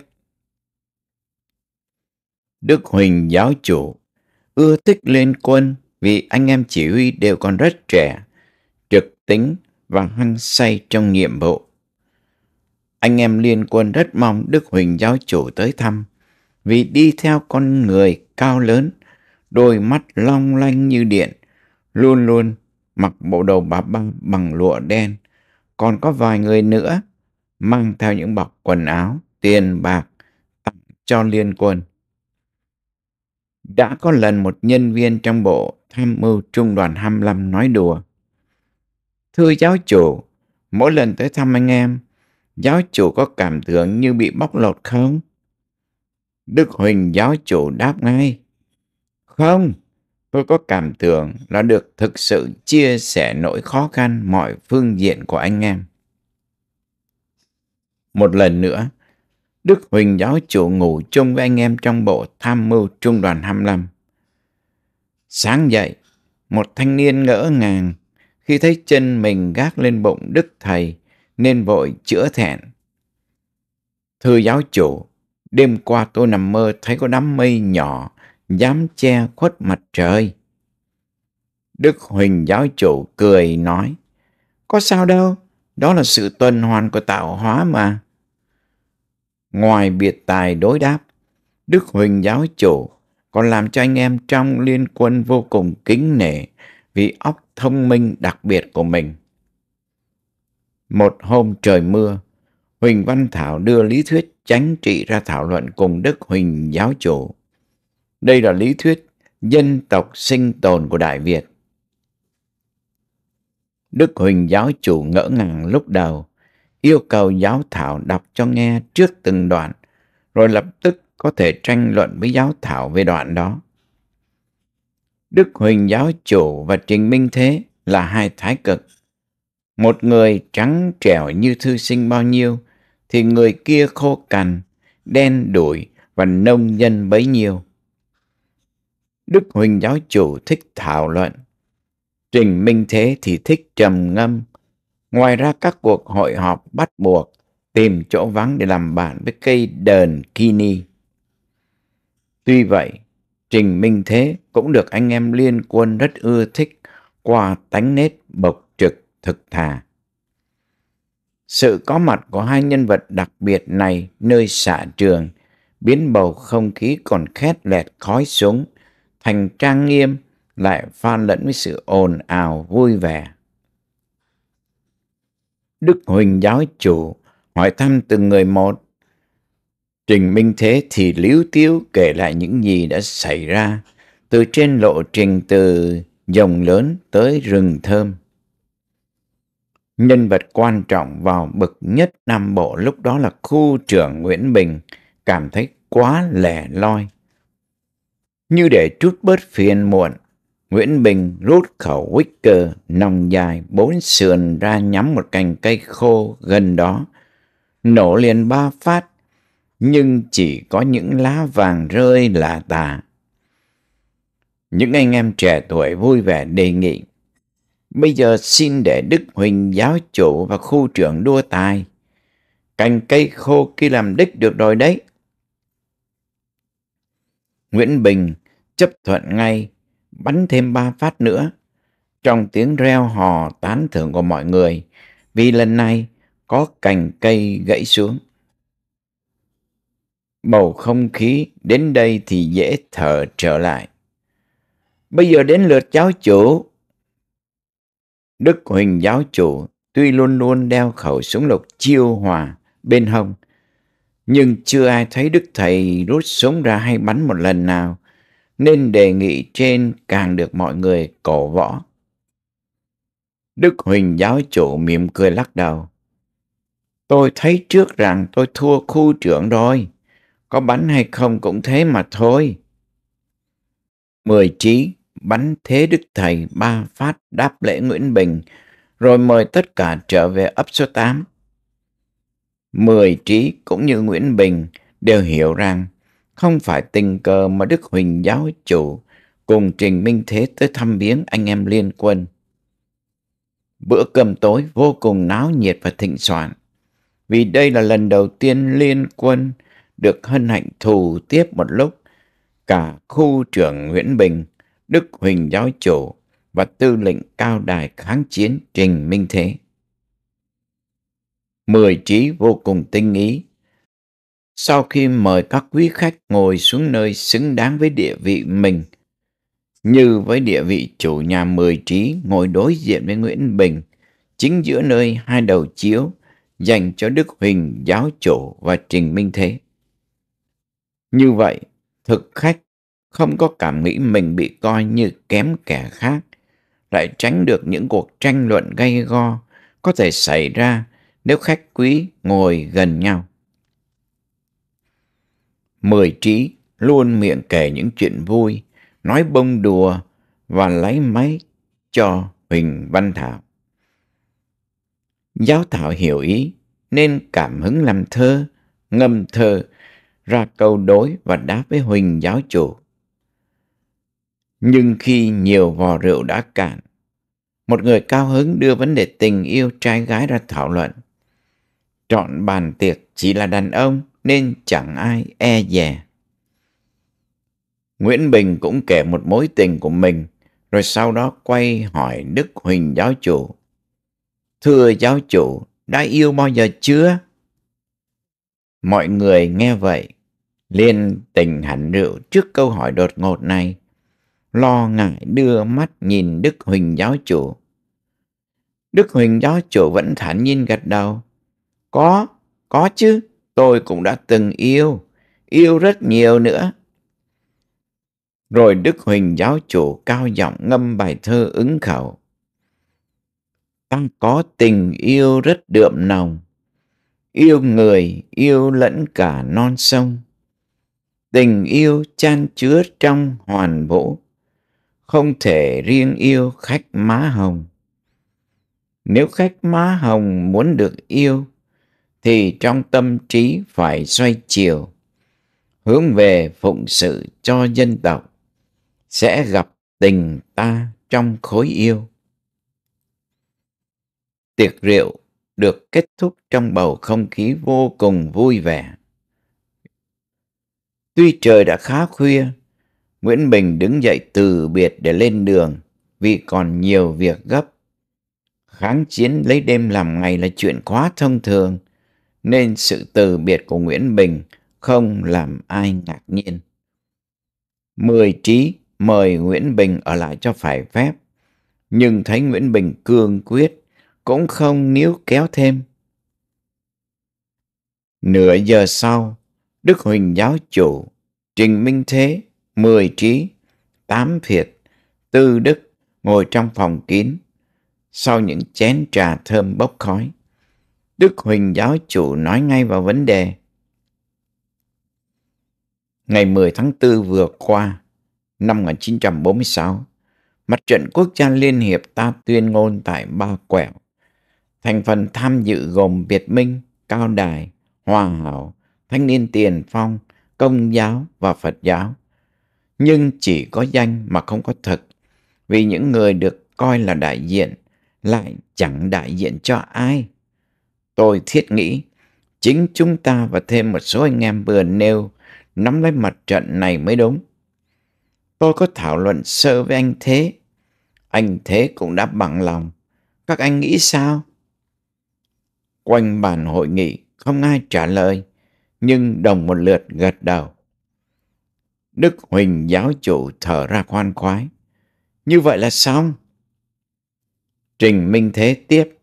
Đức Huỳnh giáo chủ ưa thích liên quân vì anh em chỉ huy đều còn rất trẻ, trực tính và hăng say trong nhiệm vụ. Anh em liên quân rất mong Đức Huỳnh giáo chủ tới thăm vì đi theo con người cao lớn, đôi mắt long lanh như điện, luôn luôn mặc bộ đồ bà băng bằng lụa đen. Còn có vài người nữa mang theo những bọc quần áo, tiền bạc tặng cho liên quân. Đã có lần một nhân viên trong bộ tham mưu trung đoàn 25 nói đùa. Thưa giáo chủ, mỗi lần tới thăm anh em, giáo chủ có cảm tưởng như bị bóc lột không? Đức Huỳnh giáo chủ đáp ngay. Không, tôi có cảm tưởng là được thực sự chia sẻ nỗi khó khăn mọi phương diện của anh em. Một lần nữa, Đức Huỳnh giáo chủ ngủ chung với anh em trong bộ tham mưu trung đoàn 25. Sáng dậy, một thanh niên ngỡ ngàng khi thấy chân mình gác lên bụng Đức Thầy nên vội chữa thẹn. Thưa giáo chủ, đêm qua tôi nằm mơ thấy có đám mây nhỏ dám che khuất mặt trời. Đức Huỳnh giáo chủ cười nói, có sao đâu, đó là sự tuần hoàn của tạo hóa mà. Ngoài biệt tài đối đáp, Đức Huỳnh giáo chủ còn làm cho anh em trong liên quân vô cùng kính nể vì óc thông minh đặc biệt của mình. Một hôm trời mưa, Huỳnh Văn Thảo đưa lý thuyết chánh trị ra thảo luận cùng Đức Huỳnh giáo chủ. Đây là lý thuyết dân tộc sinh tồn của Đại Việt. Đức Huỳnh giáo chủ ngỡ ngàng lúc đầu, yêu cầu giáo thảo đọc cho nghe trước từng đoạn, rồi lập tức có thể tranh luận với giáo thảo về đoạn đó. Đức Huỳnh giáo chủ và Trình Minh Thế là hai thái cực. Một người trắng trẻo như thư sinh bao nhiêu, thì người kia khô cằn, đen đủi và nông dân bấy nhiêu. Đức Huỳnh giáo chủ thích thảo luận, Trình Minh Thế thì thích trầm ngâm. Ngoài ra các cuộc hội họp bắt buộc tìm chỗ vắng để làm bạn với cây đờn kini. Tuy vậy, Trình Minh Thế cũng được anh em liên quân rất ưa thích qua tánh nết bộc thực thà. Sự có mặt của hai nhân vật đặc biệt này nơi xạ trường, biến bầu không khí còn khét lẹt khói súng thành trang nghiêm, lại pha lẫn với sự ồn ào vui vẻ. Đức Huỳnh giáo chủ hỏi thăm từng người một. Trình Minh Thế thì líu tiếu kể lại những gì đã xảy ra, từ trên lộ trình từ dòng lớn tới rừng thơm. Nhân vật quan trọng vào bậc nhất Nam Bộ lúc đó là khu trưởng Nguyễn Bình cảm thấy quá lẻ loi. Như để chút bớt phiền muộn, Nguyễn Bình rút khẩu Wicker nòng dài bốn sườn ra nhắm một cành cây khô gần đó. Nổ liền ba phát, nhưng chỉ có những lá vàng rơi là tà. Những anh em trẻ tuổi vui vẻ đề nghị. Bây giờ xin để Đức Huỳnh giáo chủ và khu trưởng đua tài. Cành cây khô kia làm đích được rồi đấy. Nguyễn Bình chấp thuận ngay, bắn thêm ba phát nữa. Trong tiếng reo hò tán thưởng của mọi người, vì lần này có cành cây gãy xuống. Bầu không khí đến đây thì dễ thở trở lại. Bây giờ đến lượt giáo chủ. Đức Huỳnh giáo chủ tuy luôn luôn đeo khẩu súng lục chiêu hòa bên hông, nhưng chưa ai thấy Đức Thầy rút súng ra hay bắn một lần nào, nên đề nghị trên càng được mọi người cổ võ. Đức Huỳnh giáo chủ mỉm cười lắc đầu. Tôi thấy trước rằng tôi thua khu trưởng rồi, có bắn hay không cũng thế mà thôi. Mười trí bắn thế Đức Thầy ba phát đáp lễ Nguyễn Bình, rồi mời tất cả trở về ấp số 8. Mười trí cũng như Nguyễn Bình đều hiểu rằng không phải tình cờ mà Đức Huỳnh giáo chủ cùng Trình Minh Thế tới thăm viếng anh em liên quân. Bữa cơm tối vô cùng náo nhiệt và thịnh soạn. Vì đây là lần đầu tiên liên quân được hân hạnh thù tiếp một lúc cả khu trưởng Nguyễn Bình, Đức Huỳnh giáo chủ và tư lệnh cao đài kháng chiến Trình Minh Thế. Mười trí vô cùng tinh ý. Sau khi mời các quý khách ngồi xuống nơi xứng đáng với địa vị mình, như với địa vị chủ nhà mười trí ngồi đối diện với Nguyễn Bình, chính giữa nơi hai đầu chiếu dành cho Đức Huỳnh giáo chủ và Trình Minh Thế. Như vậy, thực khách không có cảm nghĩ mình bị coi như kém kẻ khác, lại tránh được những cuộc tranh luận gay go có thể xảy ra nếu khách quý ngồi gần nhau. Mười trí luôn miệng kể những chuyện vui, nói bông đùa và lấy máy cho Huỳnh Văn Thảo. Giáo Thảo hiểu ý nên cảm hứng làm thơ, ngâm thơ, ra câu đối và đáp với Huỳnh giáo chủ. Nhưng khi nhiều vò rượu đã cạn, một người cao hứng đưa vấn đề tình yêu trai gái ra thảo luận. Chọn bàn tiệc chỉ là đàn ông nên chẳng ai e dè. Nguyễn Bình cũng kể một mối tình của mình, rồi sau đó quay hỏi Đức Huỳnh giáo chủ. Thưa giáo chủ, đã yêu bao giờ chưa? Mọi người nghe vậy, liền tình hẳn rượu trước câu hỏi đột ngột này lo ngại đưa mắt nhìn Đức Huỳnh giáo chủ. Đức Huỳnh giáo chủ vẫn thản nhiên gật đầu. Có, có chứ, tôi cũng đã từng yêu, yêu rất nhiều nữa. Rồi Đức Huỳnh giáo chủ cao giọng ngâm bài thơ ứng khẩu. Ta có tình yêu rất đượm nồng, yêu người, yêu lẫn cả non sông. Tình yêu chan chứa trong hoàn vũ, không thể riêng yêu khách má hồng. Nếu khách má hồng muốn được yêu, thì trong tâm trí phải xoay chiều, hướng về phụng sự cho dân tộc, sẽ gặp tình ta trong khối yêu. Tiệc rượu được kết thúc trong bầu không khí vô cùng vui vẻ. Tuy trời đã khá khuya, Nguyễn Bình đứng dậy từ biệt để lên đường vì còn nhiều việc gấp. Kháng chiến lấy đêm làm ngày là chuyện quá thông thường, nên sự từ biệt của Nguyễn Bình không làm ai ngạc nhiên. Mười trí mời Nguyễn Bình ở lại cho phải phép, nhưng thấy Nguyễn Bình cương quyết, cũng không níu kéo thêm. Nửa giờ sau, Đức Huỳnh giáo chủ, Trình Minh Thế mười trí, tám thiệt tư đức ngồi trong phòng kín, sau những chén trà thơm bốc khói. Đức Huỳnh giáo chủ nói ngay vào vấn đề. Ngày 10 tháng 4 vừa qua, năm 1946, Mặt trận Quốc gia Liên Hiệp ta tuyên ngôn tại Ba Quẹo. Thành phần tham dự gồm Việt Minh, Cao Đài, Hòa Hảo, Thanh niên Tiền Phong, Công giáo và Phật giáo nhưng chỉ có danh mà không có thực. Vì những người được coi là đại diện lại chẳng đại diện cho ai. Tôi thiết nghĩ chính chúng ta và thêm một số anh em vừa nêu nắm lấy mặt trận này mới đúng. Tôi có thảo luận sơ với anh Thế. Anh Thế cũng đã bằng lòng. Các anh nghĩ sao? Quanh bàn hội nghị không ai trả lời, nhưng đồng một lượt gật đầu. Đức Huỳnh giáo chủ thở ra khoan khoái. Như vậy là xong. Trình Minh Thế tiếp.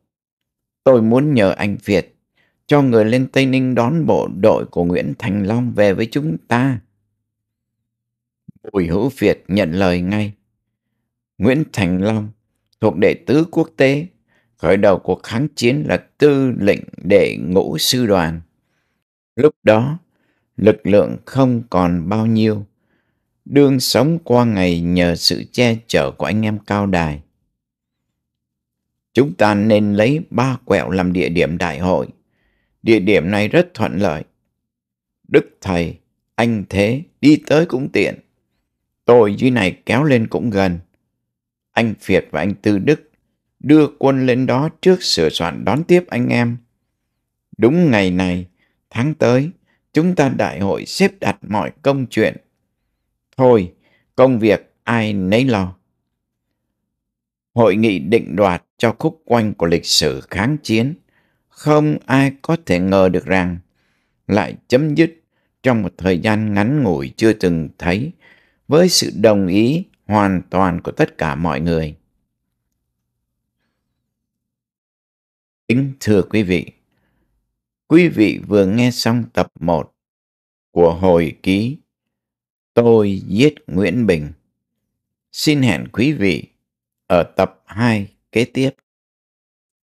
Tôi muốn nhờ anh Việt cho người lên Tây Ninh đón bộ đội của Nguyễn Thành Long về với chúng ta. Bùi Hữu Việt nhận lời ngay. Nguyễn Thành Long thuộc đệ tứ quốc tế, khởi đầu cuộc kháng chiến là tư lệnh đệ ngũ sư đoàn. Lúc đó, lực lượng không còn bao nhiêu, đương sống qua ngày nhờ sự che chở của anh em cao đài. Chúng ta nên lấy ba quẹo làm địa điểm đại hội. Địa điểm này rất thuận lợi. Đức Thầy, anh Thế, đi tới cũng tiện. Tôi dưới này kéo lên cũng gần. Anh Việt và anh Tư Đức đưa quân lên đó trước sửa soạn đón tiếp anh em. Đúng ngày này, tháng tới, chúng ta đại hội xếp đặt mọi công chuyện. Thôi, công việc ai nấy lo. Hội nghị định đoạt cho khúc quanh của lịch sử kháng chiến, không ai có thể ngờ được rằng lại chấm dứt trong một thời gian ngắn ngủi chưa từng thấy với sự đồng ý hoàn toàn của tất cả mọi người. Kính thưa quý vị, quý vị vừa nghe xong tập 1 của hồi ký Tôi giết Nguyễn Bình. Xin hẹn quý vị ở tập 2 kế tiếp.